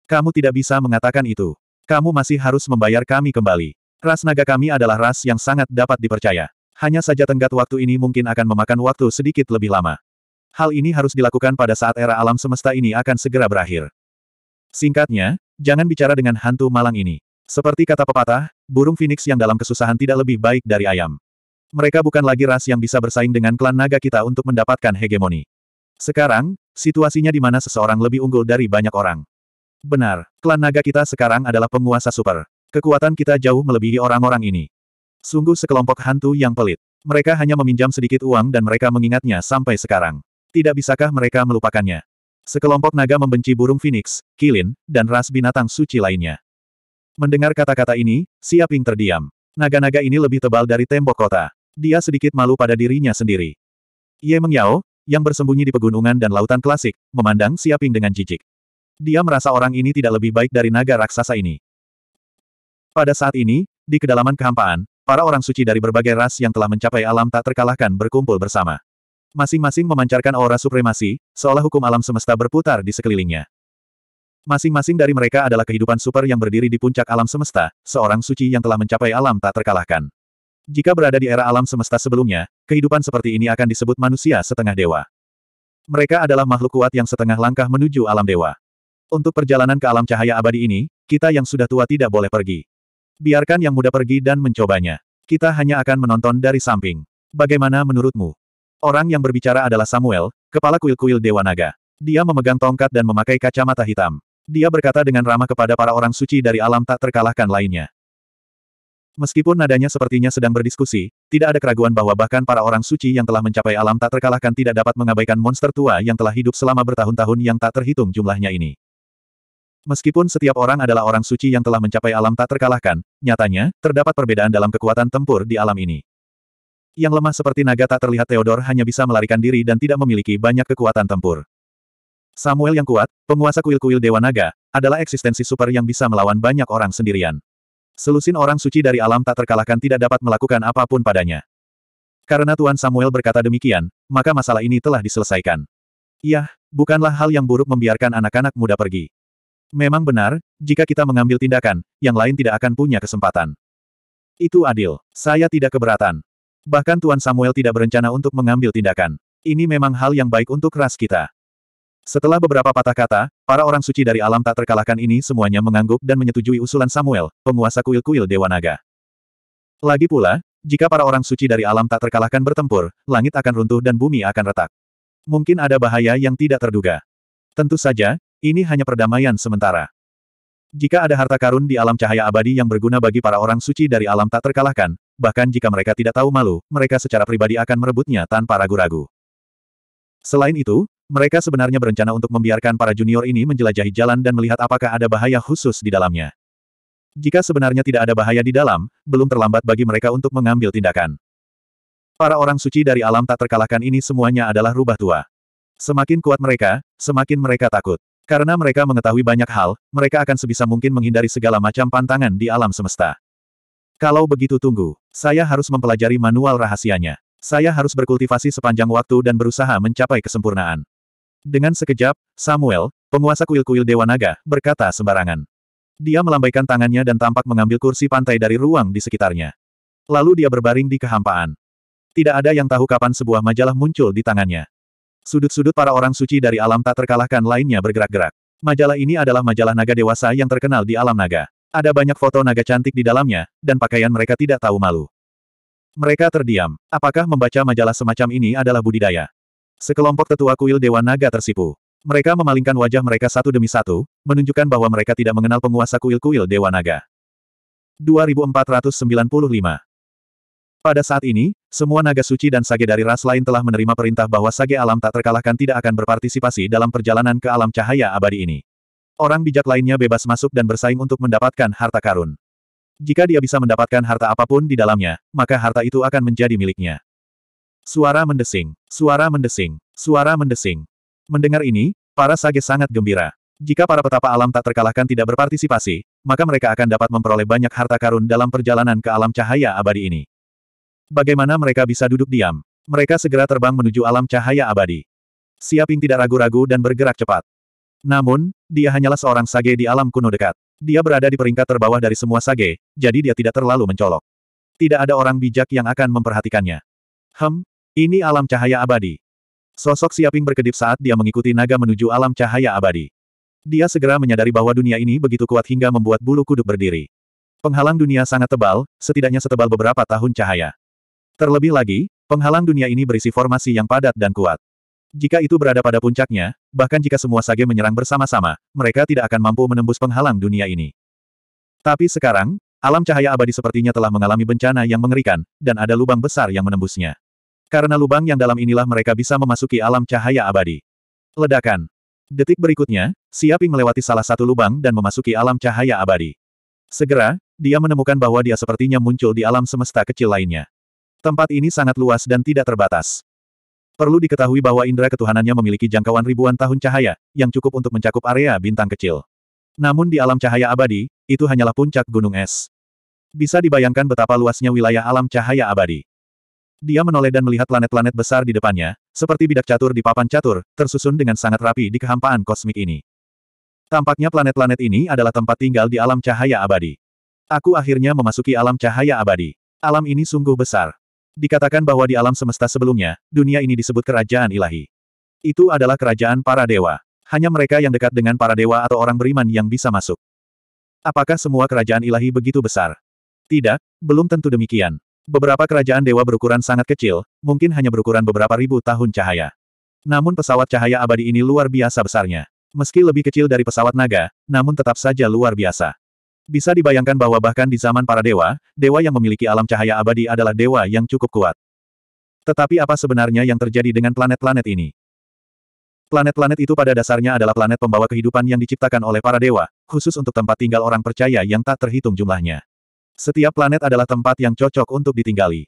S1: Kamu tidak bisa mengatakan itu. Kamu masih harus membayar kami kembali. Ras naga kami adalah ras yang sangat dapat dipercaya. Hanya saja tenggat waktu ini mungkin akan memakan waktu sedikit lebih lama. Hal ini harus dilakukan pada saat era alam semesta ini akan segera berakhir. Singkatnya, jangan bicara dengan hantu malang ini. Seperti kata pepatah, burung phoenix yang dalam kesusahan tidak lebih baik dari ayam. Mereka bukan lagi ras yang bisa bersaing dengan klan naga kita untuk mendapatkan hegemoni. Sekarang, situasinya di mana seseorang lebih unggul dari banyak orang. Benar, klan naga kita sekarang adalah penguasa super. Kekuatan kita jauh melebihi orang-orang ini. Sungguh sekelompok hantu yang pelit. Mereka hanya meminjam sedikit uang dan mereka mengingatnya sampai sekarang. Tidak bisakah mereka melupakannya? Sekelompok naga membenci burung phoenix, kilin, dan ras binatang suci lainnya. Mendengar kata-kata ini, Siaping terdiam. Naga-naga ini lebih tebal dari tembok kota. Dia sedikit malu pada dirinya sendiri. Ye Mengyao, yang bersembunyi di pegunungan dan lautan klasik, memandang Siaping dengan jijik. Dia merasa orang ini tidak lebih baik dari naga raksasa ini. Pada saat ini, di kedalaman kehampaan, para orang suci dari berbagai ras yang telah mencapai alam tak terkalahkan berkumpul bersama. Masing-masing memancarkan aura supremasi, seolah hukum alam semesta berputar di sekelilingnya. Masing-masing dari mereka adalah kehidupan super yang berdiri di puncak alam semesta, seorang suci yang telah mencapai alam tak terkalahkan. Jika berada di era alam semesta sebelumnya, kehidupan seperti ini akan disebut manusia setengah dewa. Mereka adalah makhluk kuat yang setengah langkah menuju alam dewa. Untuk perjalanan ke alam cahaya abadi ini, kita yang sudah tua tidak boleh pergi. Biarkan yang muda pergi dan mencobanya. Kita hanya akan menonton dari samping. Bagaimana menurutmu? Orang yang berbicara adalah Samuel, kepala kuil-kuil Dewa Naga. Dia memegang tongkat dan memakai kacamata hitam. Dia berkata dengan ramah kepada para orang suci dari alam tak terkalahkan lainnya. Meskipun nadanya sepertinya sedang berdiskusi, tidak ada keraguan bahwa bahkan para orang suci yang telah mencapai alam tak terkalahkan tidak dapat mengabaikan monster tua yang telah hidup selama bertahun-tahun yang tak terhitung jumlahnya ini. Meskipun setiap orang adalah orang suci yang telah mencapai alam tak terkalahkan, nyatanya, terdapat perbedaan dalam kekuatan tempur di alam ini. Yang lemah seperti naga tak terlihat Theodore hanya bisa melarikan diri dan tidak memiliki banyak kekuatan tempur. Samuel yang kuat, penguasa kuil-kuil Dewa Naga, adalah eksistensi super yang bisa melawan banyak orang sendirian. Selusin orang suci dari alam tak terkalahkan tidak dapat melakukan apa pun padanya. Karena Tuan Samuel berkata demikian, maka masalah ini telah diselesaikan. Iya, bukanlah hal yang buruk membiarkan anak-anak muda pergi. Memang benar, jika kita mengambil tindakan, yang lain tidak akan punya kesempatan. Itu adil. Saya tidak keberatan. Bahkan Tuan Samuel tidak berencana untuk mengambil tindakan. Ini memang hal yang baik untuk ras kita. Setelah beberapa patah kata, para orang suci dari alam tak terkalahkan ini semuanya mengangguk dan menyetujui usulan Samuel, penguasa kuil-kuil Dewa Naga. Lagi pula, jika para orang suci dari alam tak terkalahkan bertempur, langit akan runtuh dan bumi akan retak. Mungkin ada bahaya yang tidak terduga. Tentu saja, ini hanya perdamaian sementara. Jika ada harta karun di alam cahaya abadi yang berguna bagi para orang suci dari alam tak terkalahkan, bahkan jika mereka tidak tahu malu, mereka secara pribadi akan merebutnya tanpa ragu-ragu. Selain itu, mereka sebenarnya berencana untuk membiarkan para junior ini menjelajahi jalan dan melihat apakah ada bahaya khusus di dalamnya. Jika sebenarnya tidak ada bahaya di dalam, belum terlambat bagi mereka untuk mengambil tindakan. Para orang suci dari alam tak terkalahkan ini semuanya adalah rubah tua. Semakin kuat mereka, semakin mereka takut. Karena mereka mengetahui banyak hal, mereka akan sebisa mungkin menghindari segala macam pantangan di alam semesta. Kalau begitu tunggu, saya harus mempelajari manual rahasianya. Saya harus berkultivasi sepanjang waktu dan berusaha mencapai kesempurnaan. Dengan sekejap, Samuel, penguasa kuil-kuil Dewa Naga, berkata sembarangan. Dia melambaikan tangannya dan tampak mengambil kursi pantai dari ruang di sekitarnya. Lalu dia berbaring di kehampaan. Tidak ada yang tahu kapan sebuah majalah muncul di tangannya. Sudut-sudut para orang suci dari alam tak terkalahkan lainnya bergerak-gerak. Majalah ini adalah majalah naga dewasa yang terkenal di alam naga. Ada banyak foto naga cantik di dalamnya, dan pakaian mereka tidak tahu malu. Mereka terdiam. Apakah membaca majalah semacam ini adalah budidaya? Sekelompok tetua kuil Dewa Naga tersipu. Mereka memalingkan wajah mereka satu demi satu, menunjukkan bahwa mereka tidak mengenal penguasa kuil-kuil Dewa Naga. 2495 Pada saat ini, semua naga suci dan sage dari ras lain telah menerima perintah bahwa sage alam tak terkalahkan tidak akan berpartisipasi dalam perjalanan ke alam cahaya abadi ini. Orang bijak lainnya bebas masuk dan bersaing untuk mendapatkan harta karun. Jika dia bisa mendapatkan harta apa pun di dalamnya, maka harta itu akan menjadi miliknya. Suara mendesing, suara mendesing, suara mendesing. Mendengar ini, para sage sangat gembira. Jika para petapa alam tak terkalahkan tidak berpartisipasi, maka mereka akan dapat memperoleh banyak harta karun dalam perjalanan ke alam cahaya abadi ini. Bagaimana mereka bisa duduk diam? Mereka segera terbang menuju alam cahaya abadi. Siaping tidak ragu-ragu dan bergerak cepat. Namun, dia hanyalah seorang sage di alam kuno dekat. Dia berada di peringkat terbawah dari semua sage, jadi dia tidak terlalu mencolok. Tidak ada orang bijak yang akan memperhatikannya. Hem, ini alam cahaya abadi. Sosok Siaping berkedip saat dia mengikuti naga menuju alam cahaya abadi. Dia segera menyadari bahwa dunia ini begitu kuat hingga membuat bulu kuduk berdiri. Penghalang dunia sangat tebal, setidaknya setebal beberapa tahun cahaya. Terlebih lagi, penghalang dunia ini berisi formasi yang padat dan kuat. Jika itu berada pada puncaknya, bahkan jika semua sage menyerang bersama-sama, mereka tidak akan mampu menembus penghalang dunia ini. Tapi sekarang, alam cahaya abadi sepertinya telah mengalami bencana yang mengerikan, dan ada lubang besar yang menembusnya. Karena lubang yang dalam inilah mereka bisa memasuki alam cahaya abadi. Ledakan. Detik berikutnya, Siaping melewati salah satu lubang dan memasuki alam cahaya abadi. Segera, dia menemukan bahwa dia sepertinya muncul di alam semesta kecil lainnya. Tempat ini sangat luas dan tidak terbatas. Perlu diketahui bahwa indera ketuhanannya memiliki jangkauan ribuan tahun cahaya, yang cukup untuk mencakup area bintang kecil. Namun di alam cahaya abadi, itu hanyalah puncak gunung es. Bisa dibayangkan betapa luasnya wilayah alam cahaya abadi. Dia menoleh dan melihat planet-planet besar di depannya, seperti bidak catur di papan catur, tersusun dengan sangat rapi di kehampaan kosmik ini. Tampaknya planet-planet ini adalah tempat tinggal di alam cahaya abadi. Aku akhirnya memasuki alam cahaya abadi. Alam ini sungguh besar. Dikatakan bahwa di alam semesta sebelumnya, dunia ini disebut kerajaan ilahi. Itu adalah kerajaan para dewa. Hanya mereka yang dekat dengan para dewa atau orang beriman yang bisa masuk. Apakah semua kerajaan ilahi begitu besar? Tidak, belum tentu demikian. Beberapa kerajaan dewa berukuran sangat kecil, mungkin hanya berukuran beberapa ribu tahun cahaya. Namun pesawat cahaya abadi ini luar biasa besarnya. Meski lebih kecil dari pesawat naga, namun tetap saja luar biasa. Bisa dibayangkan bahwa bahkan di zaman para dewa, dewa yang memiliki alam cahaya abadi adalah dewa yang cukup kuat. Tetapi apa sebenarnya yang terjadi dengan planet-planet ini? Planet-planet itu pada dasarnya adalah planet pembawa kehidupan yang diciptakan oleh para dewa, khusus untuk tempat tinggal orang percaya yang tak terhitung jumlahnya. Setiap planet adalah tempat yang cocok untuk ditinggali.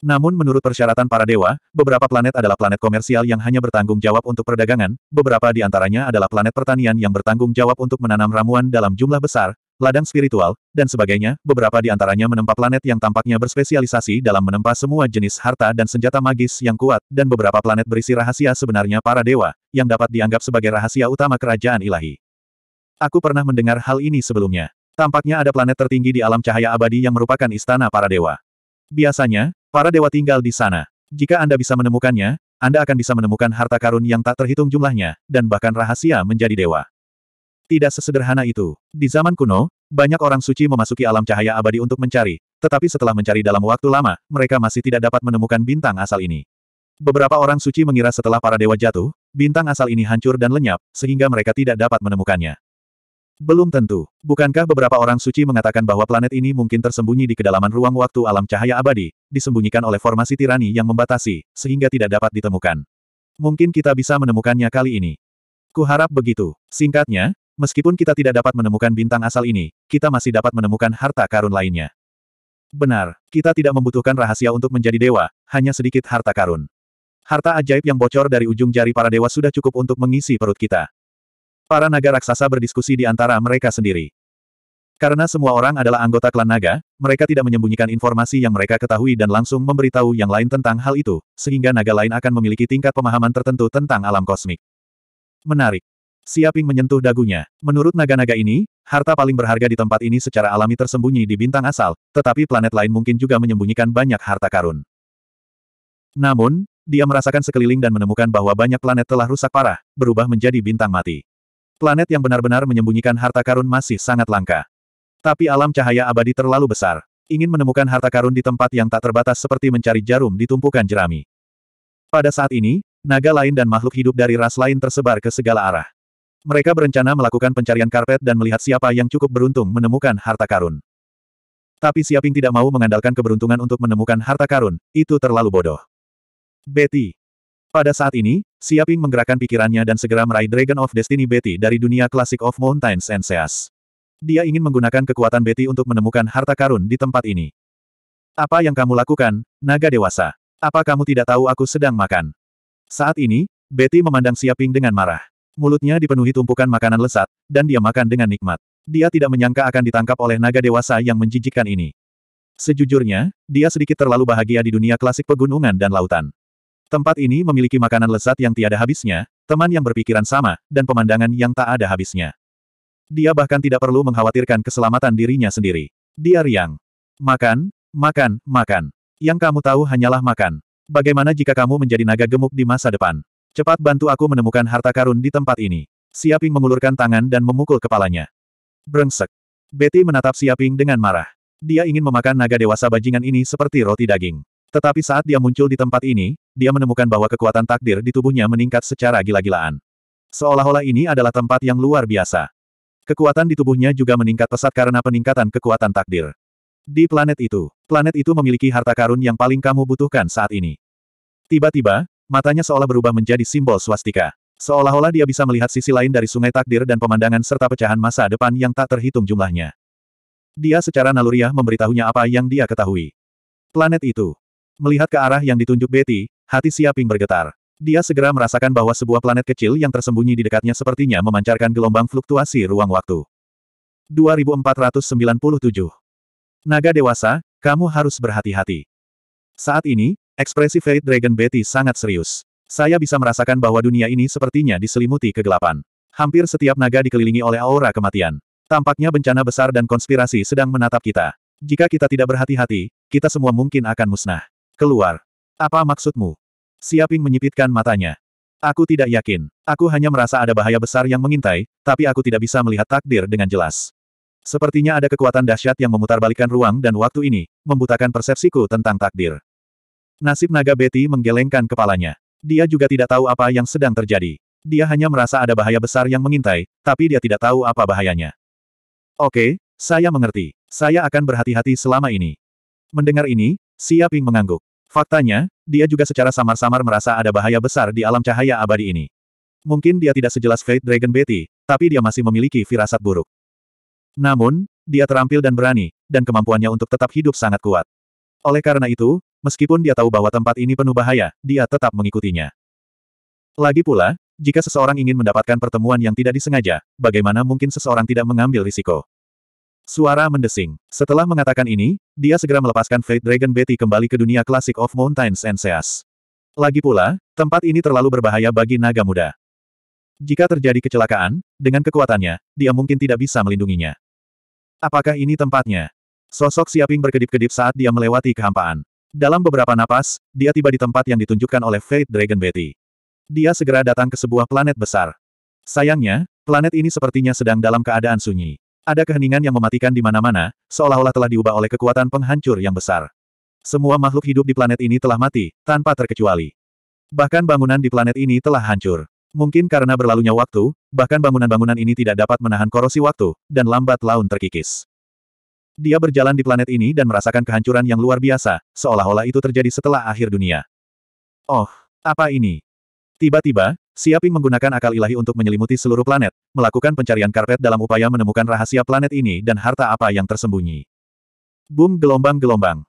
S1: Namun menurut persyaratan para dewa, beberapa planet adalah planet komersial yang hanya bertanggung jawab untuk perdagangan, beberapa di antaranya adalah planet pertanian yang bertanggung jawab untuk menanam ramuan dalam jumlah besar, ladang spiritual, dan sebagainya, beberapa di antaranya menempa planet yang tampaknya berspesialisasi dalam menempa semua jenis harta dan senjata magis yang kuat, dan beberapa planet berisi rahasia sebenarnya para dewa, yang dapat dianggap sebagai rahasia utama kerajaan ilahi. Aku pernah mendengar hal ini sebelumnya. Tampaknya ada planet tertinggi di alam cahaya abadi yang merupakan istana para dewa. Biasanya, para dewa tinggal di sana. Jika Anda bisa menemukannya, Anda akan bisa menemukan harta karun yang tak terhitung jumlahnya, dan bahkan rahasia menjadi dewa. Tidak sesederhana itu. Di zaman kuno, banyak orang suci memasuki alam cahaya abadi untuk mencari, tetapi setelah mencari dalam waktu lama, mereka masih tidak dapat menemukan bintang asal ini. Beberapa orang suci mengira setelah para dewa jatuh, bintang asal ini hancur dan lenyap, sehingga mereka tidak dapat menemukannya. Belum tentu. Bukankah beberapa orang suci mengatakan bahwa planet ini mungkin tersembunyi di kedalaman ruang waktu alam cahaya abadi, disembunyikan oleh formasi tirani yang membatasi, sehingga tidak dapat ditemukan. Mungkin kita bisa menemukannya kali ini. Kuharap begitu. Singkatnya, Meskipun kita tidak dapat menemukan bintang asal ini, kita masih dapat menemukan harta karun lainnya. Benar, kita tidak membutuhkan rahasia untuk menjadi dewa, hanya sedikit harta karun. Harta ajaib yang bocor dari ujung jari para dewa sudah cukup untuk mengisi perut kita. Para naga raksasa berdiskusi di antara mereka sendiri. Karena semua orang adalah anggota klan naga, mereka tidak menyembunyikan informasi yang mereka ketahui dan langsung memberitahu yang lain tentang hal itu, sehingga naga lain akan memiliki tingkat pemahaman tertentu tentang alam kosmik. Menarik. Siaping menyentuh dagunya. Menurut naga-naga ini, harta paling berharga di tempat ini secara alami tersembunyi di bintang asal, tetapi planet lain mungkin juga menyembunyikan banyak harta karun. Namun, dia merasakan sekeliling dan menemukan bahwa banyak planet telah rusak parah, berubah menjadi bintang mati. Planet yang benar-benar menyembunyikan harta karun masih sangat langka. Tapi alam cahaya abadi terlalu besar. Ingin menemukan harta karun di tempat yang tak terbatas seperti mencari jarum di tumpukan jerami. Pada saat ini, naga lain dan makhluk hidup dari ras lain tersebar ke segala arah. Mereka berencana melakukan pencarian karpet dan melihat siapa yang cukup beruntung menemukan harta karun. Tapi Siaping tidak mau mengandalkan keberuntungan untuk menemukan harta karun, itu terlalu bodoh. Betty. Pada saat ini, Siaping menggerakkan pikirannya dan segera meraih Dragon of Destiny Betty dari dunia klasik of Mountains and Seas. Dia ingin menggunakan kekuatan Betty untuk menemukan harta karun di tempat ini. Apa yang kamu lakukan, naga dewasa? Apa kamu tidak tahu aku sedang makan? Saat ini, Betty memandang Siaping dengan marah. Mulutnya dipenuhi tumpukan makanan lesat, dan dia makan dengan nikmat. Dia tidak menyangka akan ditangkap oleh naga dewasa yang menjijikkan ini. Sejujurnya, dia sedikit terlalu bahagia di dunia klasik pegunungan dan lautan. Tempat ini memiliki makanan lezat yang tiada habisnya, teman yang berpikiran sama, dan pemandangan yang tak ada habisnya. Dia bahkan tidak perlu mengkhawatirkan keselamatan dirinya sendiri. Dia riang. Makan, makan, makan. Yang kamu tahu hanyalah makan. Bagaimana jika kamu menjadi naga gemuk di masa depan? Cepat bantu aku menemukan harta karun di tempat ini. Siaping mengulurkan tangan dan memukul kepalanya. Brengsek. Betty menatap Siaping dengan marah. Dia ingin memakan naga dewasa bajingan ini seperti roti daging. Tetapi saat dia muncul di tempat ini, dia menemukan bahwa kekuatan takdir di tubuhnya meningkat secara gila-gilaan. Seolah-olah ini adalah tempat yang luar biasa. Kekuatan di tubuhnya juga meningkat pesat karena peningkatan kekuatan takdir. Di planet itu, planet itu memiliki harta karun yang paling kamu butuhkan saat ini. Tiba-tiba, Matanya seolah berubah menjadi simbol swastika. Seolah-olah dia bisa melihat sisi lain dari sungai takdir dan pemandangan serta pecahan masa depan yang tak terhitung jumlahnya. Dia secara naluriah memberitahunya apa yang dia ketahui. Planet itu. Melihat ke arah yang ditunjuk Betty, hati Siaping bergetar. Dia segera merasakan bahwa sebuah planet kecil yang tersembunyi di dekatnya sepertinya memancarkan gelombang fluktuasi ruang waktu. 2497. Naga dewasa, kamu harus berhati-hati. Saat ini, Ekspresi Fate Dragon Betty sangat serius. Saya bisa merasakan bahwa dunia ini sepertinya diselimuti kegelapan. Hampir setiap naga dikelilingi oleh aura kematian. Tampaknya bencana besar dan konspirasi sedang menatap kita. Jika kita tidak berhati-hati, kita semua mungkin akan musnah. Keluar. Apa maksudmu? Siaping menyipitkan matanya. Aku tidak yakin. Aku hanya merasa ada bahaya besar yang mengintai, tapi aku tidak bisa melihat takdir dengan jelas. Sepertinya ada kekuatan dahsyat yang memutarbalikkan ruang dan waktu ini, membutakan persepsiku tentang takdir. Nasib naga Betty menggelengkan kepalanya. Dia juga tidak tahu apa yang sedang terjadi. Dia hanya merasa ada bahaya besar yang mengintai, tapi dia tidak tahu apa bahayanya. Oke, saya mengerti. Saya akan berhati-hati selama ini. Mendengar ini, Siaping mengangguk. Faktanya, dia juga secara samar-samar merasa ada bahaya besar di alam cahaya abadi ini. Mungkin dia tidak sejelas Fate Dragon Betty, tapi dia masih memiliki firasat buruk. Namun, dia terampil dan berani, dan kemampuannya untuk tetap hidup sangat kuat. Oleh karena itu, meskipun dia tahu bahwa tempat ini penuh bahaya, dia tetap mengikutinya. Lagi pula, jika seseorang ingin mendapatkan pertemuan yang tidak disengaja, bagaimana mungkin seseorang tidak mengambil risiko? Suara mendesing. Setelah mengatakan ini, dia segera melepaskan Fate Dragon Betty kembali ke dunia klasik of Mountains and Seas. Lagi pula, tempat ini terlalu berbahaya bagi naga muda. Jika terjadi kecelakaan, dengan kekuatannya, dia mungkin tidak bisa melindunginya. Apakah ini tempatnya? Sosok Siaping berkedip-kedip saat dia melewati kehampaan. Dalam beberapa napas, dia tiba di tempat yang ditunjukkan oleh Fate Dragon Betty. Dia segera datang ke sebuah planet besar. Sayangnya, planet ini sepertinya sedang dalam keadaan sunyi. Ada keheningan yang mematikan di mana-mana, seolah-olah telah diubah oleh kekuatan penghancur yang besar. Semua makhluk hidup di planet ini telah mati, tanpa terkecuali. Bahkan bangunan di planet ini telah hancur. Mungkin karena berlalunya waktu, bahkan bangunan-bangunan ini tidak dapat menahan korosi waktu, dan lambat laun terkikis. Dia berjalan di planet ini dan merasakan kehancuran yang luar biasa, seolah-olah itu terjadi setelah akhir dunia. Oh, apa ini? Tiba-tiba, Siaping menggunakan akal ilahi untuk menyelimuti seluruh planet, melakukan pencarian karpet dalam upaya menemukan rahasia planet ini dan harta apa yang tersembunyi. Boom gelombang-gelombang.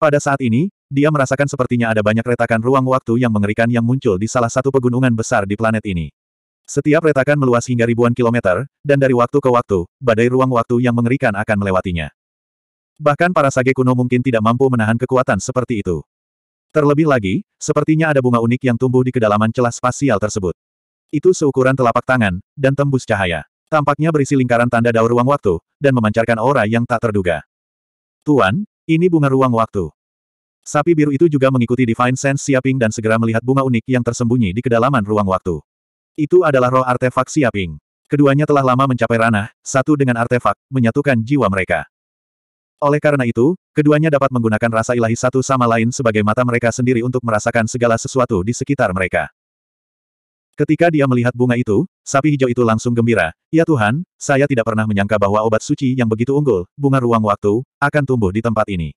S1: Pada saat ini, dia merasakan sepertinya ada banyak retakan ruang waktu yang mengerikan yang muncul di salah satu pegunungan besar di planet ini. Setiap retakan meluas hingga ribuan kilometer, dan dari waktu ke waktu, badai ruang waktu yang mengerikan akan melewatinya. Bahkan para sage kuno mungkin tidak mampu menahan kekuatan seperti itu. Terlebih lagi, sepertinya ada bunga unik yang tumbuh di kedalaman celah spasial tersebut. Itu seukuran telapak tangan, dan tembus cahaya. Tampaknya berisi lingkaran tanda daur ruang waktu, dan memancarkan aura yang tak terduga. Tuan, ini bunga ruang waktu. Sapi biru itu juga mengikuti Divine Sense Siaping dan segera melihat bunga unik yang tersembunyi di kedalaman ruang waktu. Itu adalah roh artefak Siaping. Keduanya telah lama mencapai ranah, satu dengan artefak, menyatukan jiwa mereka. Oleh karena itu, keduanya dapat menggunakan rasa ilahi satu sama lain sebagai mata mereka sendiri untuk merasakan segala sesuatu di sekitar mereka. Ketika dia melihat bunga itu, sapi hijau itu langsung gembira. Ya Tuhan, saya tidak pernah menyangka bahwa obat suci yang begitu unggul, bunga ruang waktu, akan tumbuh di tempat ini.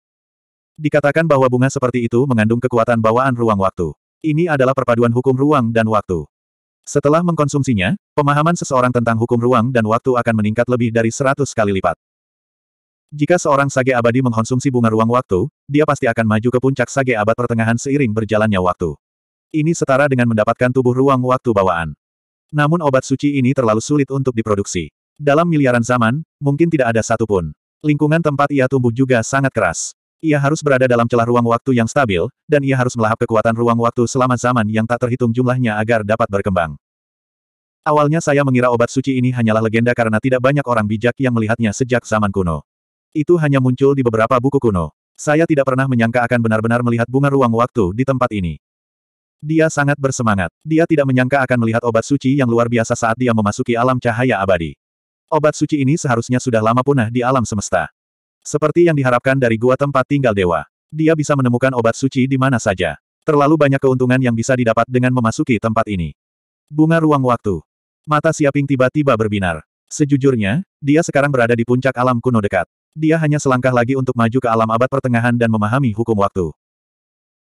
S1: Dikatakan bahwa bunga seperti itu mengandung kekuatan bawaan ruang waktu. Ini adalah perpaduan hukum ruang dan waktu. Setelah mengkonsumsinya, pemahaman seseorang tentang hukum ruang dan waktu akan meningkat lebih dari seratus kali lipat. Jika seorang sage abadi mengkonsumsi bunga ruang waktu, dia pasti akan maju ke puncak sage abad pertengahan seiring berjalannya waktu. Ini setara dengan mendapatkan tubuh ruang waktu bawaan. Namun obat suci ini terlalu sulit untuk diproduksi. Dalam miliaran zaman, mungkin tidak ada satupun. Lingkungan tempat ia tumbuh juga sangat keras. Ia harus berada dalam celah ruang waktu yang stabil, dan ia harus melahap kekuatan ruang waktu selama zaman yang tak terhitung jumlahnya agar dapat berkembang. Awalnya saya mengira obat suci ini hanyalah legenda karena tidak banyak orang bijak yang melihatnya sejak zaman kuno. Itu hanya muncul di beberapa buku kuno. Saya tidak pernah menyangka akan benar-benar melihat bunga ruang waktu di tempat ini. Dia sangat bersemangat. Dia tidak menyangka akan melihat obat suci yang luar biasa saat dia memasuki alam cahaya abadi. Obat suci ini seharusnya sudah lama punah di alam semesta. Seperti yang diharapkan dari gua tempat tinggal dewa. Dia bisa menemukan obat suci di mana saja. Terlalu banyak keuntungan yang bisa didapat dengan memasuki tempat ini. Bunga ruang waktu. Mata Siaping tiba-tiba berbinar. Sejujurnya, dia sekarang berada di puncak alam kuno dekat. Dia hanya selangkah lagi untuk maju ke alam abad pertengahan dan memahami hukum waktu.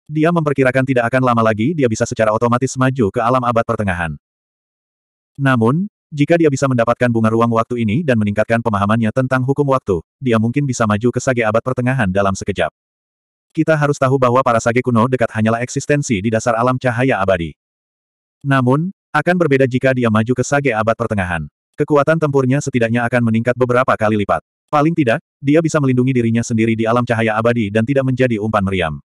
S1: Dia memperkirakan tidak akan lama lagi dia bisa secara otomatis maju ke alam abad pertengahan. Namun, jika dia bisa mendapatkan bunga ruang waktu ini dan meningkatkan pemahamannya tentang hukum waktu, dia mungkin bisa maju ke sage abad pertengahan dalam sekejap. Kita harus tahu bahwa para sage kuno dekat hanyalah eksistensi di dasar alam cahaya abadi. Namun, akan berbeda jika dia maju ke sage abad pertengahan. Kekuatan tempurnya setidaknya akan meningkat beberapa kali lipat. Paling tidak, dia bisa melindungi dirinya sendiri di alam cahaya abadi dan tidak menjadi umpan meriam.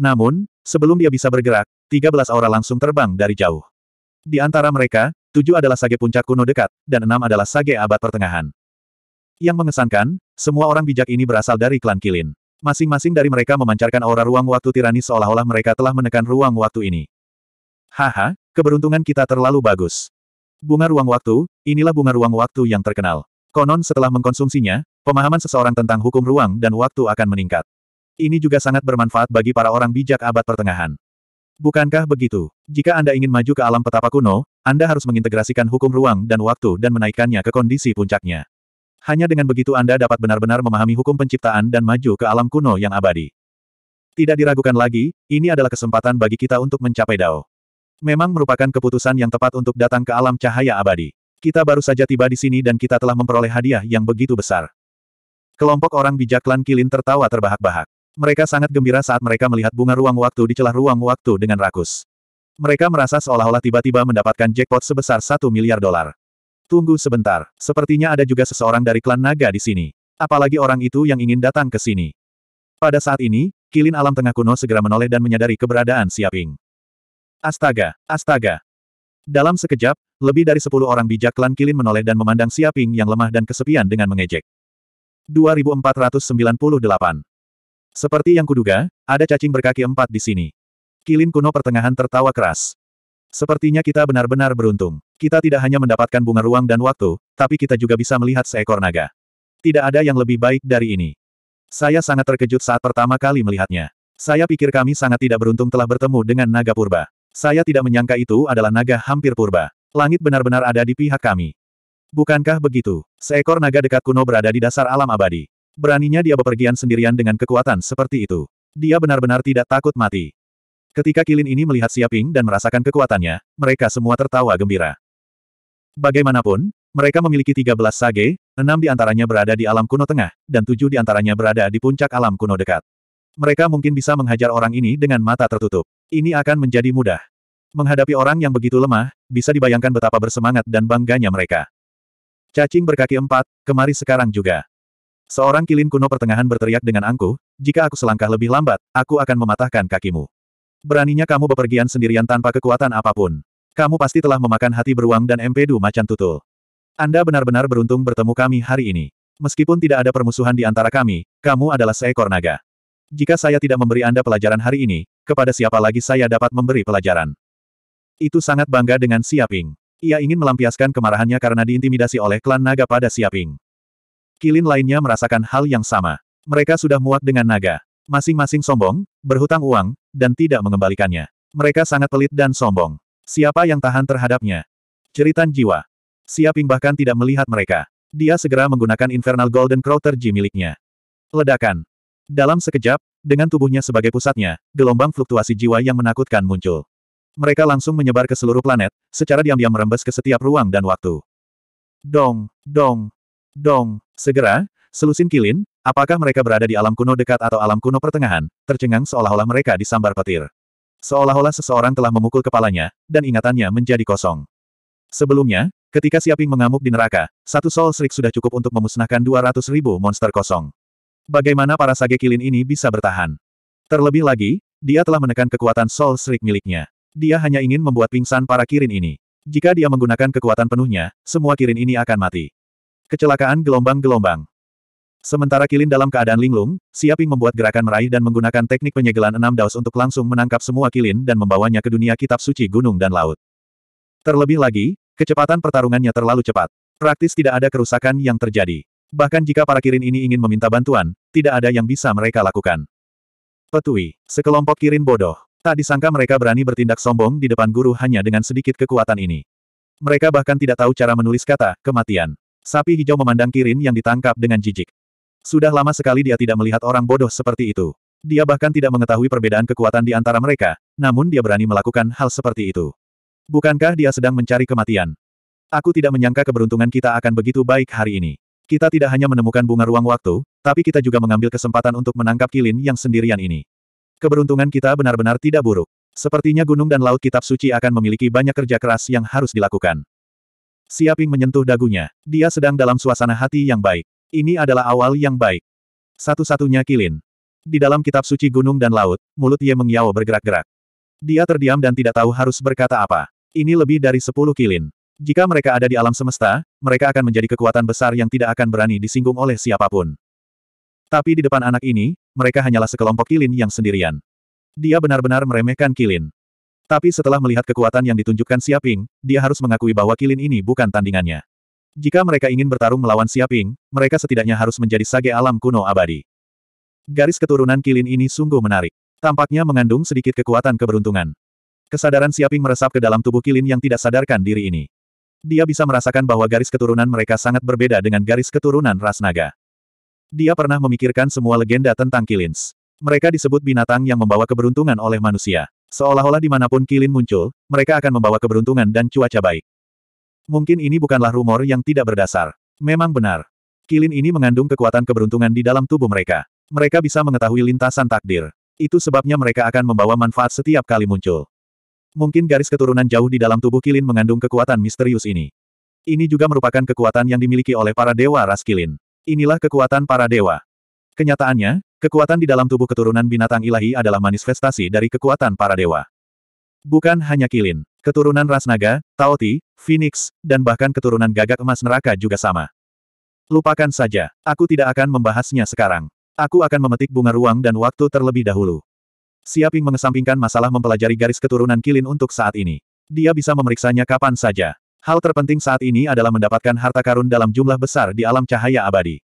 S1: Namun, sebelum dia bisa bergerak, 13 aura langsung terbang dari jauh. Di antara mereka, tujuh adalah sage puncak kuno dekat, dan enam adalah sage abad pertengahan. Yang mengesankan, semua orang bijak ini berasal dari klan Kilin. Masing-masing dari mereka memancarkan aura ruang waktu tirani seolah-olah mereka telah menekan ruang waktu ini. Haha, keberuntungan kita terlalu bagus. Bunga ruang waktu, inilah bunga ruang waktu yang terkenal. Konon setelah mengkonsumsinya, pemahaman seseorang tentang hukum ruang dan waktu akan meningkat. Ini juga sangat bermanfaat bagi para orang bijak abad pertengahan. Bukankah begitu? Jika Anda ingin maju ke alam petapa kuno, Anda harus mengintegrasikan hukum ruang dan waktu dan menaikkannya ke kondisi puncaknya. Hanya dengan begitu Anda dapat benar-benar memahami hukum penciptaan dan maju ke alam kuno yang abadi. Tidak diragukan lagi, ini adalah kesempatan bagi kita untuk mencapai Dao. Memang merupakan keputusan yang tepat untuk datang ke alam cahaya abadi. Kita baru saja tiba di sini dan kita telah memperoleh hadiah yang begitu besar. Kelompok orang bijak klan Kilin tertawa terbahak-bahak. Mereka sangat gembira saat mereka melihat bunga ruang waktu di celah ruang waktu dengan rakus. Mereka merasa seolah-olah tiba-tiba mendapatkan jackpot sebesar satu miliar dolar. Tunggu sebentar, sepertinya ada juga seseorang dari klan naga di sini. Apalagi orang itu yang ingin datang ke sini. Pada saat ini, kilin alam tengah kuno segera menoleh dan menyadari keberadaan Siaping. Astaga, astaga. Dalam sekejap, lebih dari sepuluh orang bijak klan kilin menoleh dan memandang Siaping yang lemah dan kesepian dengan mengejek. 2498. Seperti yang kuduga, ada cacing berkaki empat di sini. Kilin kuno pertengahan tertawa keras. Sepertinya kita benar-benar beruntung. Kita tidak hanya mendapatkan bunga ruang dan waktu, tapi kita juga bisa melihat seekor naga. Tidak ada yang lebih baik dari ini. Saya sangat terkejut saat pertama kali melihatnya. Saya pikir kami sangat tidak beruntung telah bertemu dengan naga purba. Saya tidak menyangka itu adalah naga hampir purba. Langit benar-benar ada di pihak kami. Bukankah begitu? Seekor naga dekat kuno berada di dasar alam abadi. Beraninya dia bepergian sendirian dengan kekuatan seperti itu. Dia benar-benar tidak takut mati. Ketika Kilin ini melihat Siaping dan merasakan kekuatannya, mereka semua tertawa gembira. Bagaimanapun, mereka memiliki 13 sage, enam di antaranya berada di alam kuno tengah, dan tujuh di antaranya berada di puncak alam kuno dekat. Mereka mungkin bisa menghajar orang ini dengan mata tertutup. Ini akan menjadi mudah. Menghadapi orang yang begitu lemah, bisa dibayangkan betapa bersemangat dan bangganya mereka. Cacing berkaki empat, kemari sekarang juga. Seorang kilin kuno pertengahan berteriak dengan angkuh, jika aku selangkah lebih lambat, aku akan mematahkan kakimu. Beraninya kamu bepergian sendirian tanpa kekuatan apa pun. Kamu pasti telah memakan hati beruang dan empedu macan tutul. Anda benar-benar beruntung bertemu kami hari ini. Meskipun tidak ada permusuhan di antara kami, kamu adalah seekor naga. Jika saya tidak memberi Anda pelajaran hari ini, kepada siapa lagi saya dapat memberi pelajaran? Itu sangat bangga dengan Siaping. Ia ingin melampiaskan kemarahannya karena diintimidasi oleh klan naga pada Siaping. Kilin lainnya merasakan hal yang sama. Mereka sudah muak dengan naga. Masing-masing sombong, berhutang uang, dan tidak mengembalikannya. Mereka sangat pelit dan sombong. Siapa yang tahan terhadapnya? Ceritan jiwa. Siaping bahkan tidak melihat mereka. Dia segera menggunakan Infernal Golden Crowther G miliknya. Ledakan. Dalam sekejap, dengan tubuhnya sebagai pusatnya, gelombang fluktuasi jiwa yang menakutkan muncul. Mereka langsung menyebar ke seluruh planet, secara diam-diam merembes ke setiap ruang dan waktu. Dong, dong, dong. Segera, selusin kilin, Apakah mereka berada di alam kuno dekat atau alam kuno pertengahan, tercengang seolah-olah mereka disambar petir. Seolah-olah seseorang telah memukul kepalanya, dan ingatannya menjadi kosong. Sebelumnya, ketika Siaping mengamuk di neraka, satu Soul Shriek sudah cukup untuk memusnahkan 200 ribu monster kosong. Bagaimana para sage kilin ini bisa bertahan? Terlebih lagi, dia telah menekan kekuatan Soul Shriek miliknya. Dia hanya ingin membuat pingsan para kirin ini. Jika dia menggunakan kekuatan penuhnya, semua kirin ini akan mati. Kecelakaan gelombang-gelombang. Sementara Kilin dalam keadaan linglung, Siaping membuat gerakan meraih dan menggunakan teknik penyegelan enam daus untuk langsung menangkap semua Kilin dan membawanya ke dunia kitab suci gunung dan laut. Terlebih lagi, kecepatan pertarungannya terlalu cepat. Praktis tidak ada kerusakan yang terjadi. Bahkan jika para Kirin ini ingin meminta bantuan, tidak ada yang bisa mereka lakukan. Petui, sekelompok Kirin bodoh. Tak disangka mereka berani bertindak sombong di depan guru hanya dengan sedikit kekuatan ini. Mereka bahkan tidak tahu cara menulis kata, kematian. Sapi hijau memandang Kirin yang ditangkap dengan jijik. Sudah lama sekali dia tidak melihat orang bodoh seperti itu. Dia bahkan tidak mengetahui perbedaan kekuatan di antara mereka, namun dia berani melakukan hal seperti itu. Bukankah dia sedang mencari kematian? Aku tidak menyangka keberuntungan kita akan begitu baik hari ini. Kita tidak hanya menemukan bunga ruang waktu, tapi kita juga mengambil kesempatan untuk menangkap kilin yang sendirian ini. Keberuntungan kita benar-benar tidak buruk. Sepertinya gunung dan laut kitab suci akan memiliki banyak kerja keras yang harus dilakukan. Siaping menyentuh dagunya. Dia sedang dalam suasana hati yang baik. Ini adalah awal yang baik. Satu-satunya kilin. Di dalam kitab suci gunung dan laut, mulut Ye Mengyao bergerak-gerak. Dia terdiam dan tidak tahu harus berkata apa. Ini lebih dari sepuluh kilin. Jika mereka ada di alam semesta, mereka akan menjadi kekuatan besar yang tidak akan berani disinggung oleh siapa pun. Tapi di depan anak ini, mereka hanyalah sekelompok kilin yang sendirian. Dia benar-benar meremehkan kilin. Tapi setelah melihat kekuatan yang ditunjukkan Siaping, dia harus mengakui bahwa kilin ini bukan tandingannya. Jika mereka ingin bertarung melawan Siaping, mereka setidaknya harus menjadi sage alam kuno abadi. Garis keturunan kilin ini sungguh menarik. Tampaknya mengandung sedikit kekuatan keberuntungan. Kesadaran Siaping meresap ke dalam tubuh kilin yang tidak sadarkan diri ini. Dia bisa merasakan bahwa garis keturunan mereka sangat berbeda dengan garis keturunan ras naga. Dia pernah memikirkan semua legenda tentang Kilins. Mereka disebut binatang yang membawa keberuntungan oleh manusia. Seolah-olah di mana pun Kilin muncul, mereka akan membawa keberuntungan dan cuaca baik. Mungkin ini bukanlah rumor yang tidak berdasar. Memang benar. Kilin ini mengandung kekuatan keberuntungan di dalam tubuh mereka. Mereka bisa mengetahui lintasan takdir. Itu sebabnya mereka akan membawa manfaat setiap kali muncul. Mungkin garis keturunan jauh di dalam tubuh Kilin mengandung kekuatan misterius ini. Ini juga merupakan kekuatan yang dimiliki oleh para dewa ras Kilin. Inilah kekuatan para dewa. Kenyataannya, kekuatan di dalam tubuh keturunan binatang ilahi adalah manifestasi dari kekuatan para dewa. Bukan hanya kilin, keturunan ras naga, taoti, phoenix, dan bahkan keturunan gagak emas neraka juga sama. Lupakan saja, aku tidak akan membahasnya sekarang. Aku akan memetik bunga ruang dan waktu terlebih dahulu. Siaping mengesampingkan masalah mempelajari garis keturunan kilin untuk saat ini. Dia bisa memeriksanya kapan saja. Hal terpenting saat ini adalah mendapatkan harta karun dalam jumlah besar di alam cahaya abadi.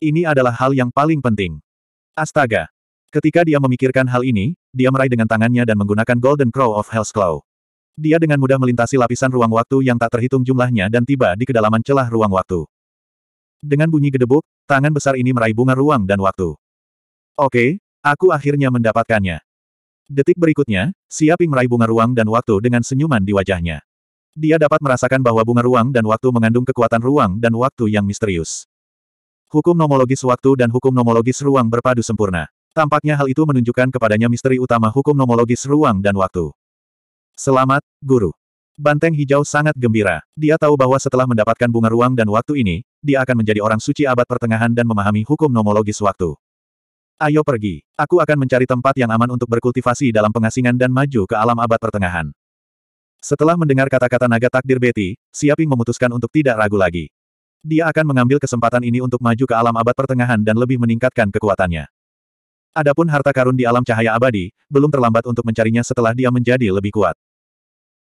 S1: Ini adalah hal yang paling penting. Astaga! Ketika dia memikirkan hal ini, dia meraih dengan tangannya dan menggunakan Golden Crow of Hell's Claw. Dia dengan mudah melintasi lapisan ruang waktu yang tak terhitung jumlahnya dan tiba di kedalaman celah ruang waktu. Dengan bunyi gedebuk, tangan besar ini meraih bunga ruang dan waktu. Oke, aku akhirnya mendapatkannya. Detik berikutnya, Siaping meraih bunga ruang dan waktu dengan senyuman di wajahnya. Dia dapat merasakan bahwa bunga ruang dan waktu mengandung kekuatan ruang dan waktu yang misterius. Hukum nomologis waktu dan hukum nomologis ruang berpadu sempurna. Tampaknya hal itu menunjukkan kepadanya misteri utama hukum nomologis ruang dan waktu. Selamat, Guru. Banteng hijau sangat gembira. Dia tahu bahwa setelah mendapatkan bunga ruang dan waktu ini, dia akan menjadi orang suci abad pertengahan dan memahami hukum nomologis waktu. Ayo pergi. Aku akan mencari tempat yang aman untuk berkultivasi dalam pengasingan dan maju ke alam abad pertengahan. Setelah mendengar kata-kata naga takdir Betty, Siaping memutuskan untuk tidak ragu lagi. Dia akan mengambil kesempatan ini untuk maju ke alam abad pertengahan dan lebih meningkatkan kekuatannya. Adapun harta karun di alam cahaya abadi, belum terlambat untuk mencarinya setelah dia menjadi lebih kuat.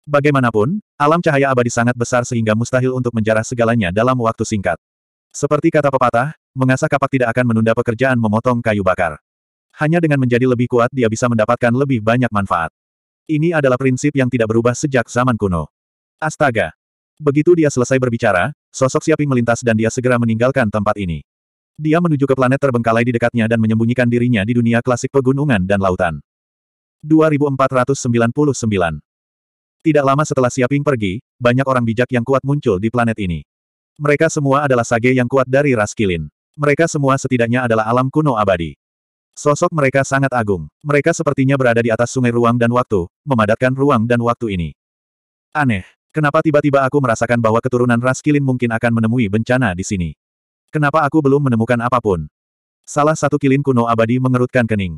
S1: Bagaimanapun, alam cahaya abadi sangat besar sehingga mustahil untuk menjarah segalanya dalam waktu singkat. Seperti kata pepatah, mengasah kapak tidak akan menunda pekerjaan memotong kayu bakar. Hanya dengan menjadi lebih kuat dia bisa mendapatkan lebih banyak manfaat. Ini adalah prinsip yang tidak berubah sejak zaman kuno. Astaga! Begitu dia selesai berbicara, sosok Siaping melintas dan dia segera meninggalkan tempat ini. Dia menuju ke planet terbengkalai di dekatnya dan menyembunyikan dirinya di dunia klasik pegunungan dan lautan. 2499 Tidak lama setelah Siaping pergi, banyak orang bijak yang kuat muncul di planet ini. Mereka semua adalah sage yang kuat dari ras kilin. Mereka semua setidaknya adalah alam kuno abadi. Sosok mereka sangat agung. Mereka sepertinya berada di atas sungai ruang dan waktu, memadatkan ruang dan waktu ini. Aneh, kenapa tiba-tiba aku merasakan bahwa keturunan ras kilin mungkin akan menemui bencana di sini? Kenapa aku belum menemukan apa pun? Salah satu kilin kuno abadi mengerutkan kening.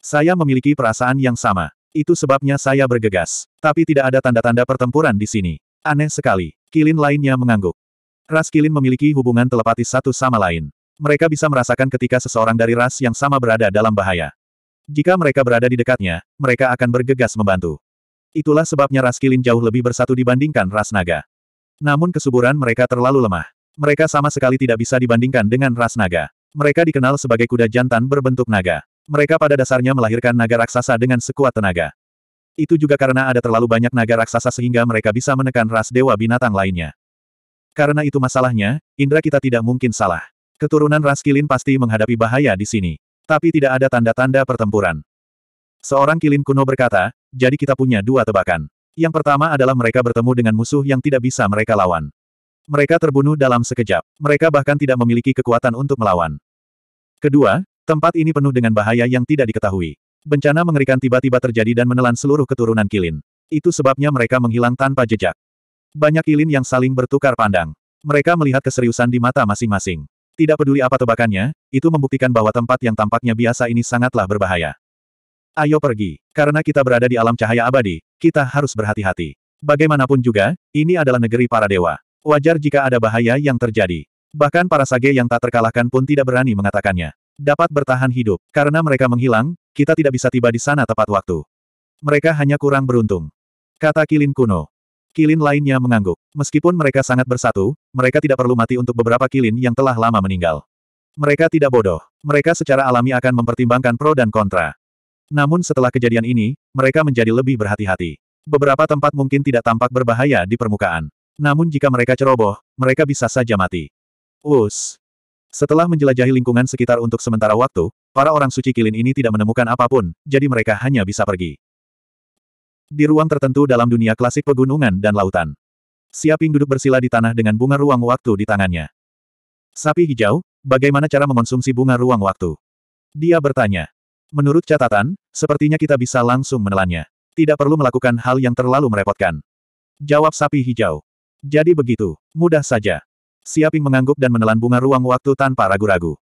S1: Saya memiliki perasaan yang sama. Itu sebabnya saya bergegas. Tapi tidak ada tanda-tanda pertempuran di sini. Aneh sekali. Kilin lainnya mengangguk. Ras kilin memiliki hubungan telepatis satu sama lain. Mereka bisa merasakan ketika seseorang dari ras yang sama berada dalam bahaya. Jika mereka berada di dekatnya, mereka akan bergegas membantu. Itulah sebabnya ras kilin jauh lebih bersatu dibandingkan ras naga. Namun kesuburan mereka terlalu lemah. Mereka sama sekali tidak bisa dibandingkan dengan ras naga. Mereka dikenal sebagai kuda jantan berbentuk naga. Mereka pada dasarnya melahirkan naga raksasa dengan sekuat tenaga. Itu juga karena ada terlalu banyak naga raksasa sehingga mereka bisa menekan ras dewa binatang lainnya. Karena itu masalahnya, indera kita tidak mungkin salah. Keturunan ras kilin pasti menghadapi bahaya di sini. Tapi tidak ada tanda-tanda pertempuran. Seorang kilin kuno berkata, jadi kita punya dua tebakan. Yang pertama adalah mereka bertemu dengan musuh yang tidak bisa mereka lawan. Mereka terbunuh dalam sekejap. Mereka bahkan tidak memiliki kekuatan untuk melawan. Kedua, tempat ini penuh dengan bahaya yang tidak diketahui. Bencana mengerikan tiba-tiba terjadi dan menelan seluruh keturunan kilin. Itu sebabnya mereka menghilang tanpa jejak. Banyak kilin yang saling bertukar pandang. Mereka melihat keseriusan di mata masing-masing. Tidak peduli apa tebakannya, itu membuktikan bahwa tempat yang tampaknya biasa ini sangatlah berbahaya. Ayo pergi. Karena kita berada di alam cahaya abadi, kita harus berhati-hati. Bagaimanapun juga, ini adalah negeri para dewa. Wajar jika ada bahaya yang terjadi. Bahkan para sage yang tak terkalahkan pun tidak berani mengatakannya. Dapat bertahan hidup. Karena mereka menghilang, kita tidak bisa tiba di sana tepat waktu. Mereka hanya kurang beruntung. Kata Kilin kuno. Kilin lainnya mengangguk. Meskipun mereka sangat bersatu, mereka tidak perlu mati untuk beberapa kilin yang telah lama meninggal. Mereka tidak bodoh. Mereka secara alami akan mempertimbangkan pro dan kontra. Namun setelah kejadian ini, mereka menjadi lebih berhati-hati. Beberapa tempat mungkin tidak tampak berbahaya di permukaan. Namun jika mereka ceroboh, mereka bisa saja mati. Us. Setelah menjelajahi lingkungan sekitar untuk sementara waktu, para orang suci kilin ini tidak menemukan apa pun, jadi mereka hanya bisa pergi. Di ruang tertentu dalam dunia klasik pegunungan dan lautan. Siaping duduk bersila di tanah dengan bunga ruang waktu di tangannya. Sapi hijau, bagaimana cara mengonsumsi bunga ruang waktu? Dia bertanya. Menurut catatan, sepertinya kita bisa langsung menelannya. Tidak perlu melakukan hal yang terlalu merepotkan. Jawab sapi hijau. Jadi begitu, mudah saja. Siaping mengangguk dan menelan bunga ruang waktu tanpa ragu-ragu.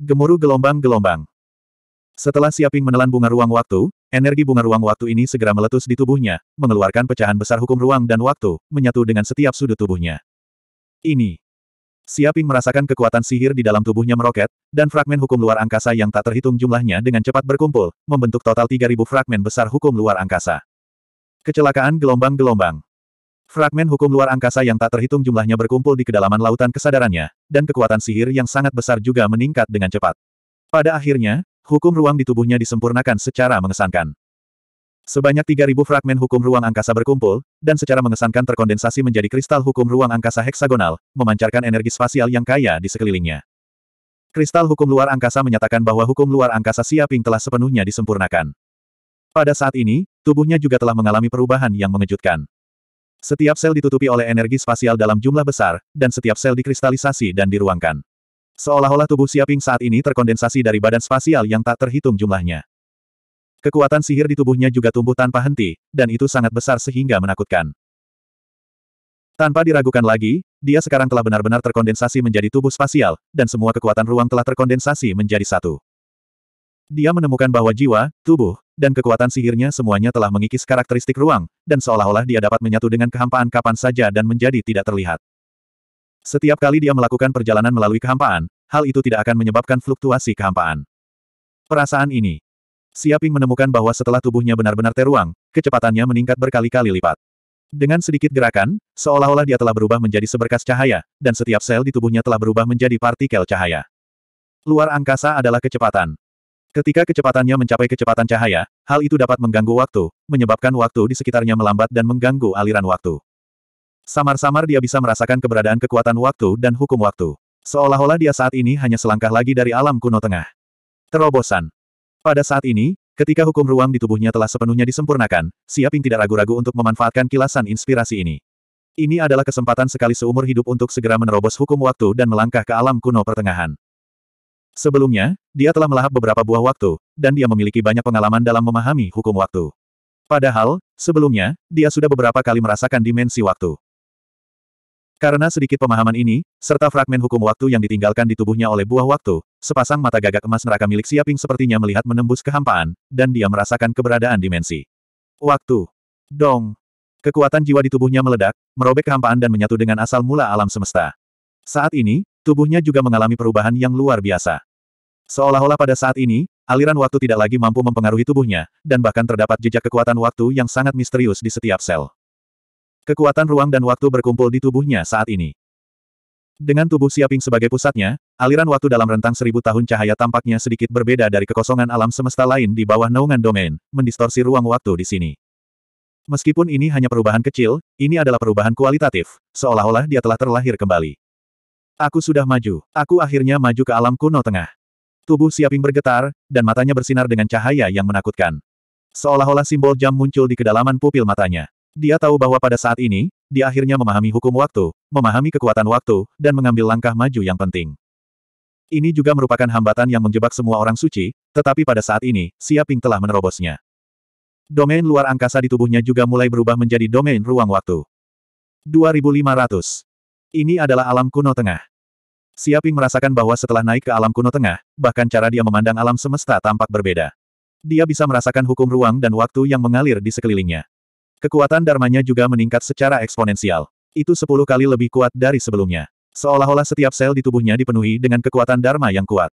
S1: Gemuruh gelombang-gelombang. Setelah Siaping menelan bunga ruang waktu, energi bunga ruang waktu ini segera meletus di tubuhnya, mengeluarkan pecahan besar hukum ruang dan waktu, menyatu dengan setiap sudut tubuhnya. Ini. Siaping merasakan kekuatan sihir di dalam tubuhnya meroket, dan fragmen hukum luar angkasa yang tak terhitung jumlahnya dengan cepat berkumpul, membentuk total 3000 fragmen besar hukum luar angkasa. Kecelakaan gelombang-gelombang. Fragmen hukum luar angkasa yang tak terhitung jumlahnya berkumpul di kedalaman lautan kesadarannya, dan kekuatan sihir yang sangat besar juga meningkat dengan cepat. Pada akhirnya, hukum ruang di tubuhnya disempurnakan secara mengesankan. Sebanyak 3000 fragmen hukum ruang angkasa berkumpul, dan secara mengesankan terkondensasi menjadi kristal hukum ruang angkasa heksagonal, memancarkan energi spasial yang kaya di sekelilingnya. Kristal hukum luar angkasa menyatakan bahwa hukum luar angkasa Siaping telah sepenuhnya disempurnakan. Pada saat ini, tubuhnya juga telah mengalami perubahan yang mengejutkan. Setiap sel ditutupi oleh energi spasial dalam jumlah besar, dan setiap sel dikristalisasi dan diruangkan. Seolah-olah tubuh Siaping saat ini terkondensasi dari badan spasial yang tak terhitung jumlahnya. Kekuatan sihir di tubuhnya juga tumbuh tanpa henti, dan itu sangat besar sehingga menakutkan. Tanpa diragukan lagi, dia sekarang telah benar-benar terkondensasi menjadi tubuh spasial, dan semua kekuatan ruang telah terkondensasi menjadi satu. Dia menemukan bahwa jiwa, tubuh, dan kekuatan sihirnya semuanya telah mengikis karakteristik ruang, dan seolah-olah dia dapat menyatu dengan kehampaan kapan saja dan menjadi tidak terlihat. Setiap kali dia melakukan perjalanan melalui kehampaan, hal itu tidak akan menyebabkan fluktuasi kehampaan. Perasaan ini. Siaping menemukan bahwa setelah tubuhnya benar-benar teruang, kecepatannya meningkat berkali-kali lipat. Dengan sedikit gerakan, seolah-olah dia telah berubah menjadi seberkas cahaya, dan setiap sel di tubuhnya telah berubah menjadi partikel cahaya. Luar angkasa adalah kecepatan. Ketika kecepatannya mencapai kecepatan cahaya, hal itu dapat mengganggu waktu, menyebabkan waktu di sekitarnya melambat dan mengganggu aliran waktu. Samar-samar dia bisa merasakan keberadaan kekuatan waktu dan hukum waktu. Seolah-olah dia saat ini hanya selangkah lagi dari alam kuno tengah. Terobosan. Pada saat ini, ketika hukum ruang di tubuhnya telah sepenuhnya disempurnakan, Siaping tidak ragu-ragu untuk memanfaatkan kilasan inspirasi ini. Ini adalah kesempatan sekali seumur hidup untuk segera menerobos hukum waktu dan melangkah ke alam kuno pertengahan. Sebelumnya, dia telah melahap beberapa buah waktu, dan dia memiliki banyak pengalaman dalam memahami hukum waktu. Padahal, sebelumnya, dia sudah beberapa kali merasakan dimensi waktu. Karena sedikit pemahaman ini, serta fragmen hukum waktu yang ditinggalkan di tubuhnya oleh buah waktu, sepasang mata gagak emas neraka milik Siaping sepertinya melihat menembus kehampaan, dan dia merasakan keberadaan dimensi. Waktu. Dong. Kekuatan jiwa di tubuhnya meledak, merobek kehampaan dan menyatu dengan asal mula alam semesta. Saat ini, tubuhnya juga mengalami perubahan yang luar biasa. Seolah-olah pada saat ini, aliran waktu tidak lagi mampu mempengaruhi tubuhnya, dan bahkan terdapat jejak kekuatan waktu yang sangat misterius di setiap sel. Kekuatan ruang dan waktu berkumpul di tubuhnya saat ini. Dengan tubuh Siaping sebagai pusatnya, aliran waktu dalam rentang seribu tahun cahaya tampaknya sedikit berbeda dari kekosongan alam semesta lain di bawah naungan domain, mendistorsi ruang waktu di sini. Meskipun ini hanya perubahan kecil, ini adalah perubahan kualitatif, seolah-olah dia telah terlahir kembali. Aku sudah maju. Aku akhirnya maju ke alam kuno tengah. Tubuh Siaping bergetar, dan matanya bersinar dengan cahaya yang menakutkan. Seolah-olah simbol jam muncul di kedalaman pupil matanya. Dia tahu bahwa pada saat ini, dia akhirnya memahami hukum waktu, memahami kekuatan waktu, dan mengambil langkah maju yang penting. Ini juga merupakan hambatan yang menjebak semua orang suci, tetapi pada saat ini, Siaping telah menerobosnya. Domain luar angkasa di tubuhnya juga mulai berubah menjadi domain ruang waktu. 2500. Ini adalah alam kuno tengah. Siaping merasakan bahwa setelah naik ke alam kuno tengah, bahkan cara dia memandang alam semesta tampak berbeda. Dia bisa merasakan hukum ruang dan waktu yang mengalir di sekelilingnya. Kekuatan dharmanya juga meningkat secara eksponensial. Itu sepuluh kali lebih kuat dari sebelumnya. Seolah-olah setiap sel di tubuhnya dipenuhi dengan kekuatan dharma yang kuat.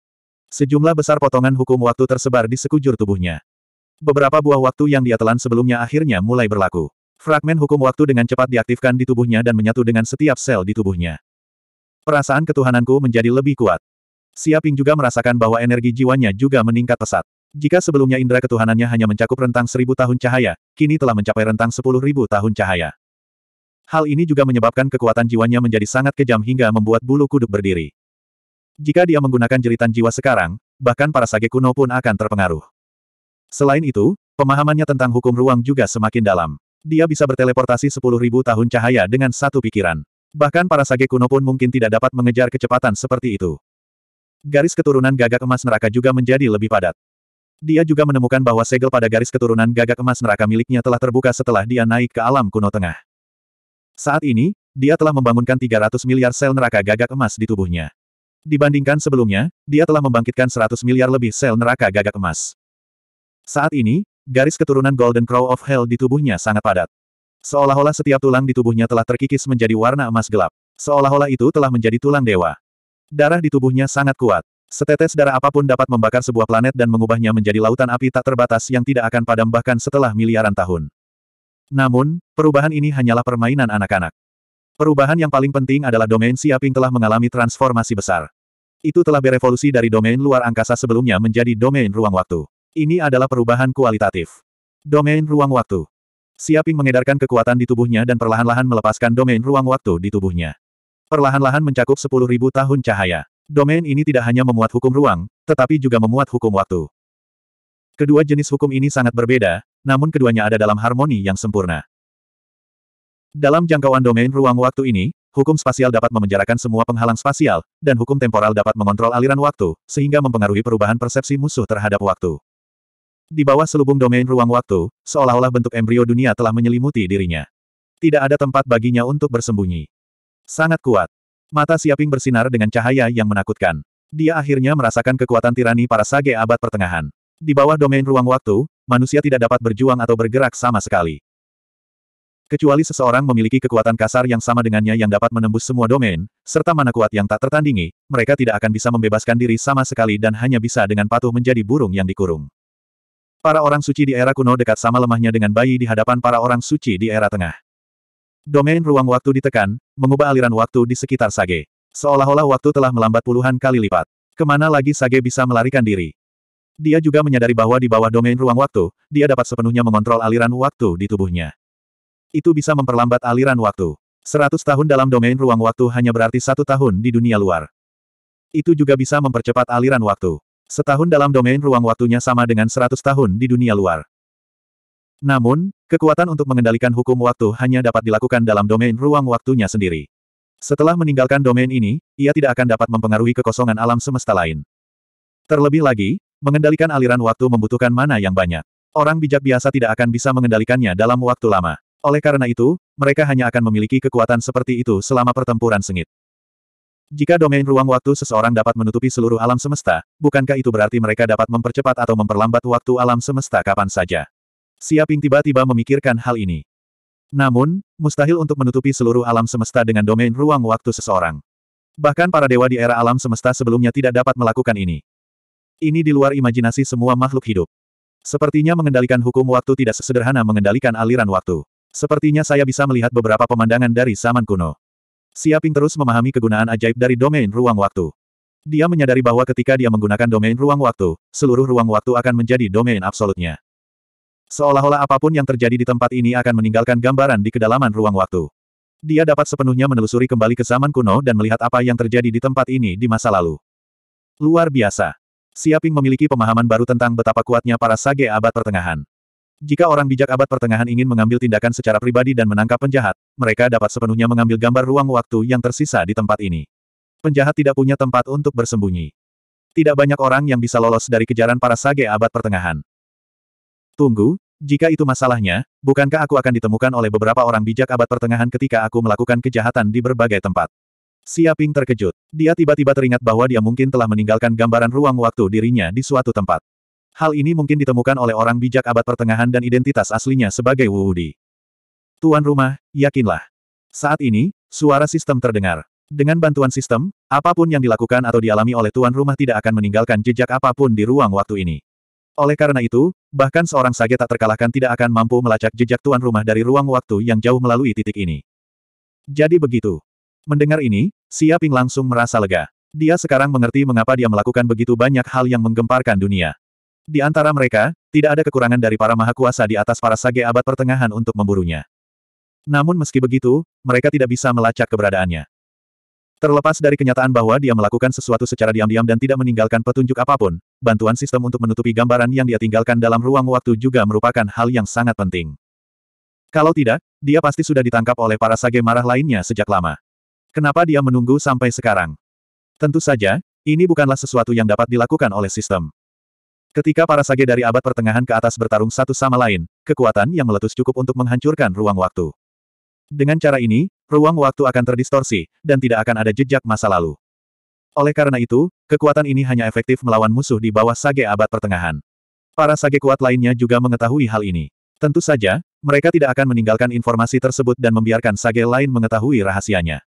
S1: Sejumlah besar potongan hukum waktu tersebar di sekujur tubuhnya. Beberapa buah waktu yang dia telan sebelumnya akhirnya mulai berlaku. Fragmen hukum waktu dengan cepat diaktifkan di tubuhnya dan menyatu dengan setiap sel di tubuhnya. Perasaan ketuhananku menjadi lebih kuat. Siaping juga merasakan bahwa energi jiwanya juga meningkat pesat. Jika sebelumnya indera ketuhanannya hanya mencakup rentang seribu tahun cahaya, kini telah mencapai rentang sepuluh ribu tahun cahaya. Hal ini juga menyebabkan kekuatan jiwanya menjadi sangat kejam hingga membuat bulu kuduk berdiri. Jika dia menggunakan jeritan jiwa sekarang, bahkan para sage kuno pun akan terpengaruh. Selain itu, pemahamannya tentang hukum ruang juga semakin dalam. Dia bisa berteleportasi 10.000 tahun cahaya dengan satu pikiran. Bahkan para sage kuno pun mungkin tidak dapat mengejar kecepatan seperti itu. Garis keturunan gagak emas neraka juga menjadi lebih padat. Dia juga menemukan bahwa segel pada garis keturunan gagak emas neraka miliknya telah terbuka setelah dia naik ke alam kuno tengah. Saat ini, dia telah membangunkan 300 miliar sel neraka gagak emas di tubuhnya. Dibandingkan sebelumnya, dia telah membangkitkan 100 miliar lebih sel neraka gagak emas. Saat ini, garis keturunan Golden Crow of Hell di tubuhnya sangat padat. Seolah-olah setiap tulang di tubuhnya telah terkikis menjadi warna emas gelap. Seolah-olah itu telah menjadi tulang dewa. Darah di tubuhnya sangat kuat. Setetes darah apa pun dapat membakar sebuah planet dan mengubahnya menjadi lautan api tak terbatas yang tidak akan padam bahkan setelah miliaran tahun. Namun, perubahan ini hanyalah permainan anak-anak. Perubahan yang paling penting adalah domain Siaping telah mengalami transformasi besar. Itu telah berevolusi dari domain luar angkasa sebelumnya menjadi domain ruang waktu. Ini adalah perubahan kualitatif. Domain ruang waktu. Siaping mengedarkan kekuatan di tubuhnya dan perlahan-lahan melepaskan domain ruang waktu di tubuhnya. Perlahan-lahan mencakup 10.000 tahun cahaya. Domain ini tidak hanya memuat hukum ruang, tetapi juga memuat hukum waktu. Kedua jenis hukum ini sangat berbeda, namun keduanya ada dalam harmoni yang sempurna. Dalam jangkauan domain ruang waktu ini, hukum spasial dapat memenjarakan semua penghalang spasial, dan hukum temporal dapat mengontrol aliran waktu, sehingga mempengaruhi perubahan persepsi musuh terhadap waktu. Di bawah selubung domain ruang waktu, seolah-olah bentuk embrio dunia telah menyelimuti dirinya. Tidak ada tempat baginya untuk bersembunyi. Sangat kuat. Mata Siaping bersinar dengan cahaya yang menakutkan. Dia akhirnya merasakan kekuatan tirani para sage abad pertengahan. Di bawah domain ruang waktu, manusia tidak dapat berjuang atau bergerak sama sekali. Kecuali seseorang memiliki kekuatan kasar yang sama dengannya yang dapat menembus semua domain, serta mana kuat yang tak tertandingi, mereka tidak akan bisa membebaskan diri sama sekali dan hanya bisa dengan patuh menjadi burung yang dikurung. Para orang suci di era kuno dekat sama lemahnya dengan bayi di hadapan para orang suci di era tengah. Domain ruang waktu ditekan, mengubah aliran waktu di sekitar Sage. Seolah-olah waktu telah melambat puluhan kali lipat. Ke mana lagi Sage bisa melarikan diri? Dia juga menyadari bahwa di bawah domain ruang waktu, dia dapat sepenuhnya mengontrol aliran waktu di tubuhnya. Itu bisa memperlambat aliran waktu. Seratus tahun dalam domain ruang waktu hanya berarti satu tahun di dunia luar. Itu juga bisa mempercepat aliran waktu. Setahun dalam domain ruang waktunya sama dengan seratus tahun di dunia luar. Namun, kekuatan untuk mengendalikan hukum waktu hanya dapat dilakukan dalam domain ruang waktunya sendiri. Setelah meninggalkan domain ini, ia tidak akan dapat mempengaruhi kekosongan alam semesta lain. Terlebih lagi, mengendalikan aliran waktu membutuhkan mana yang banyak. Orang bijak biasa tidak akan bisa mengendalikannya dalam waktu lama. Oleh karena itu, mereka hanya akan memiliki kekuatan seperti itu selama pertempuran sengit. Jika domain ruang waktu seseorang dapat menutupi seluruh alam semesta, bukankah itu berarti mereka dapat mempercepat atau memperlambat waktu alam semesta kapan saja? Siaping tiba-tiba memikirkan hal ini. Namun, mustahil untuk menutupi seluruh alam semesta dengan domain ruang waktu seseorang. Bahkan para dewa di era alam semesta sebelumnya tidak dapat melakukan ini. Ini di luar imajinasi semua makhluk hidup. Sepertinya mengendalikan hukum waktu tidak sesederhana mengendalikan aliran waktu. Sepertinya saya bisa melihat beberapa pemandangan dari zaman kuno. Siaping terus memahami kegunaan ajaib dari domain ruang waktu. Dia menyadari bahwa ketika dia menggunakan domain ruang waktu, seluruh ruang waktu akan menjadi domain absolutnya. Seolah-olah apa pun yang terjadi di tempat ini akan meninggalkan gambaran di kedalaman ruang waktu. Dia dapat sepenuhnya menelusuri kembali ke zaman kuno dan melihat apa yang terjadi di tempat ini di masa lalu. Luar biasa. Siaping memiliki pemahaman baru tentang betapa kuatnya para sage abad pertengahan. Jika orang bijak abad pertengahan ingin mengambil tindakan secara pribadi dan menangkap penjahat, mereka dapat sepenuhnya mengambil gambar ruang waktu yang tersisa di tempat ini. Penjahat tidak punya tempat untuk bersembunyi. Tidak banyak orang yang bisa lolos dari kejaran para sage abad pertengahan. Tunggu, jika itu masalahnya, bukankah aku akan ditemukan oleh beberapa orang bijak abad pertengahan ketika aku melakukan kejahatan di berbagai tempat? Siaping terkejut. Dia tiba-tiba teringat bahwa dia mungkin telah meninggalkan gambaran ruang waktu dirinya di suatu tempat. Hal ini mungkin ditemukan oleh orang bijak abad pertengahan dan identitas aslinya sebagai Wu Wudi. Tuan rumah, yakinlah. Saat ini, suara sistem terdengar. Dengan bantuan sistem, apa pun yang dilakukan atau dialami oleh tuan rumah tidak akan meninggalkan jejak apa pun di ruang waktu ini. Oleh karena itu, bahkan seorang sage tak terkalahkan tidak akan mampu melacak jejak tuan rumah dari ruang waktu yang jauh melalui titik ini. Jadi begitu. Mendengar ini, Siaping langsung merasa lega. Dia sekarang mengerti mengapa dia melakukan begitu banyak hal yang menggemparkan dunia. Di antara mereka, tidak ada kekurangan dari para maha kuasa di atas para sage abad pertengahan untuk memburunya. Namun meski begitu, mereka tidak bisa melacak keberadaannya. Terlepas dari kenyataan bahwa dia melakukan sesuatu secara diam-diam dan tidak meninggalkan petunjuk apa pun, bantuan sistem untuk menutupi gambaran yang dia tinggalkan dalam ruang waktu juga merupakan hal yang sangat penting. Kalau tidak, dia pasti sudah ditangkap oleh para sage marah lainnya sejak lama. Kenapa dia menunggu sampai sekarang? Tentu saja, ini bukanlah sesuatu yang dapat dilakukan oleh sistem. Ketika para sage dari abad pertengahan ke atas bertarung satu sama lain, kekuatan yang meletus cukup untuk menghancurkan ruang waktu. Dengan cara ini, ruang waktu akan terdistorsi, dan tidak akan ada jejak masa lalu. Oleh karena itu, kekuatan ini hanya efektif melawan musuh di bawah sage abad pertengahan. Para sage kuat lainnya juga mengetahui hal ini. Tentu saja, mereka tidak akan meninggalkan informasi tersebut dan membiarkan sage lain mengetahui rahasianya.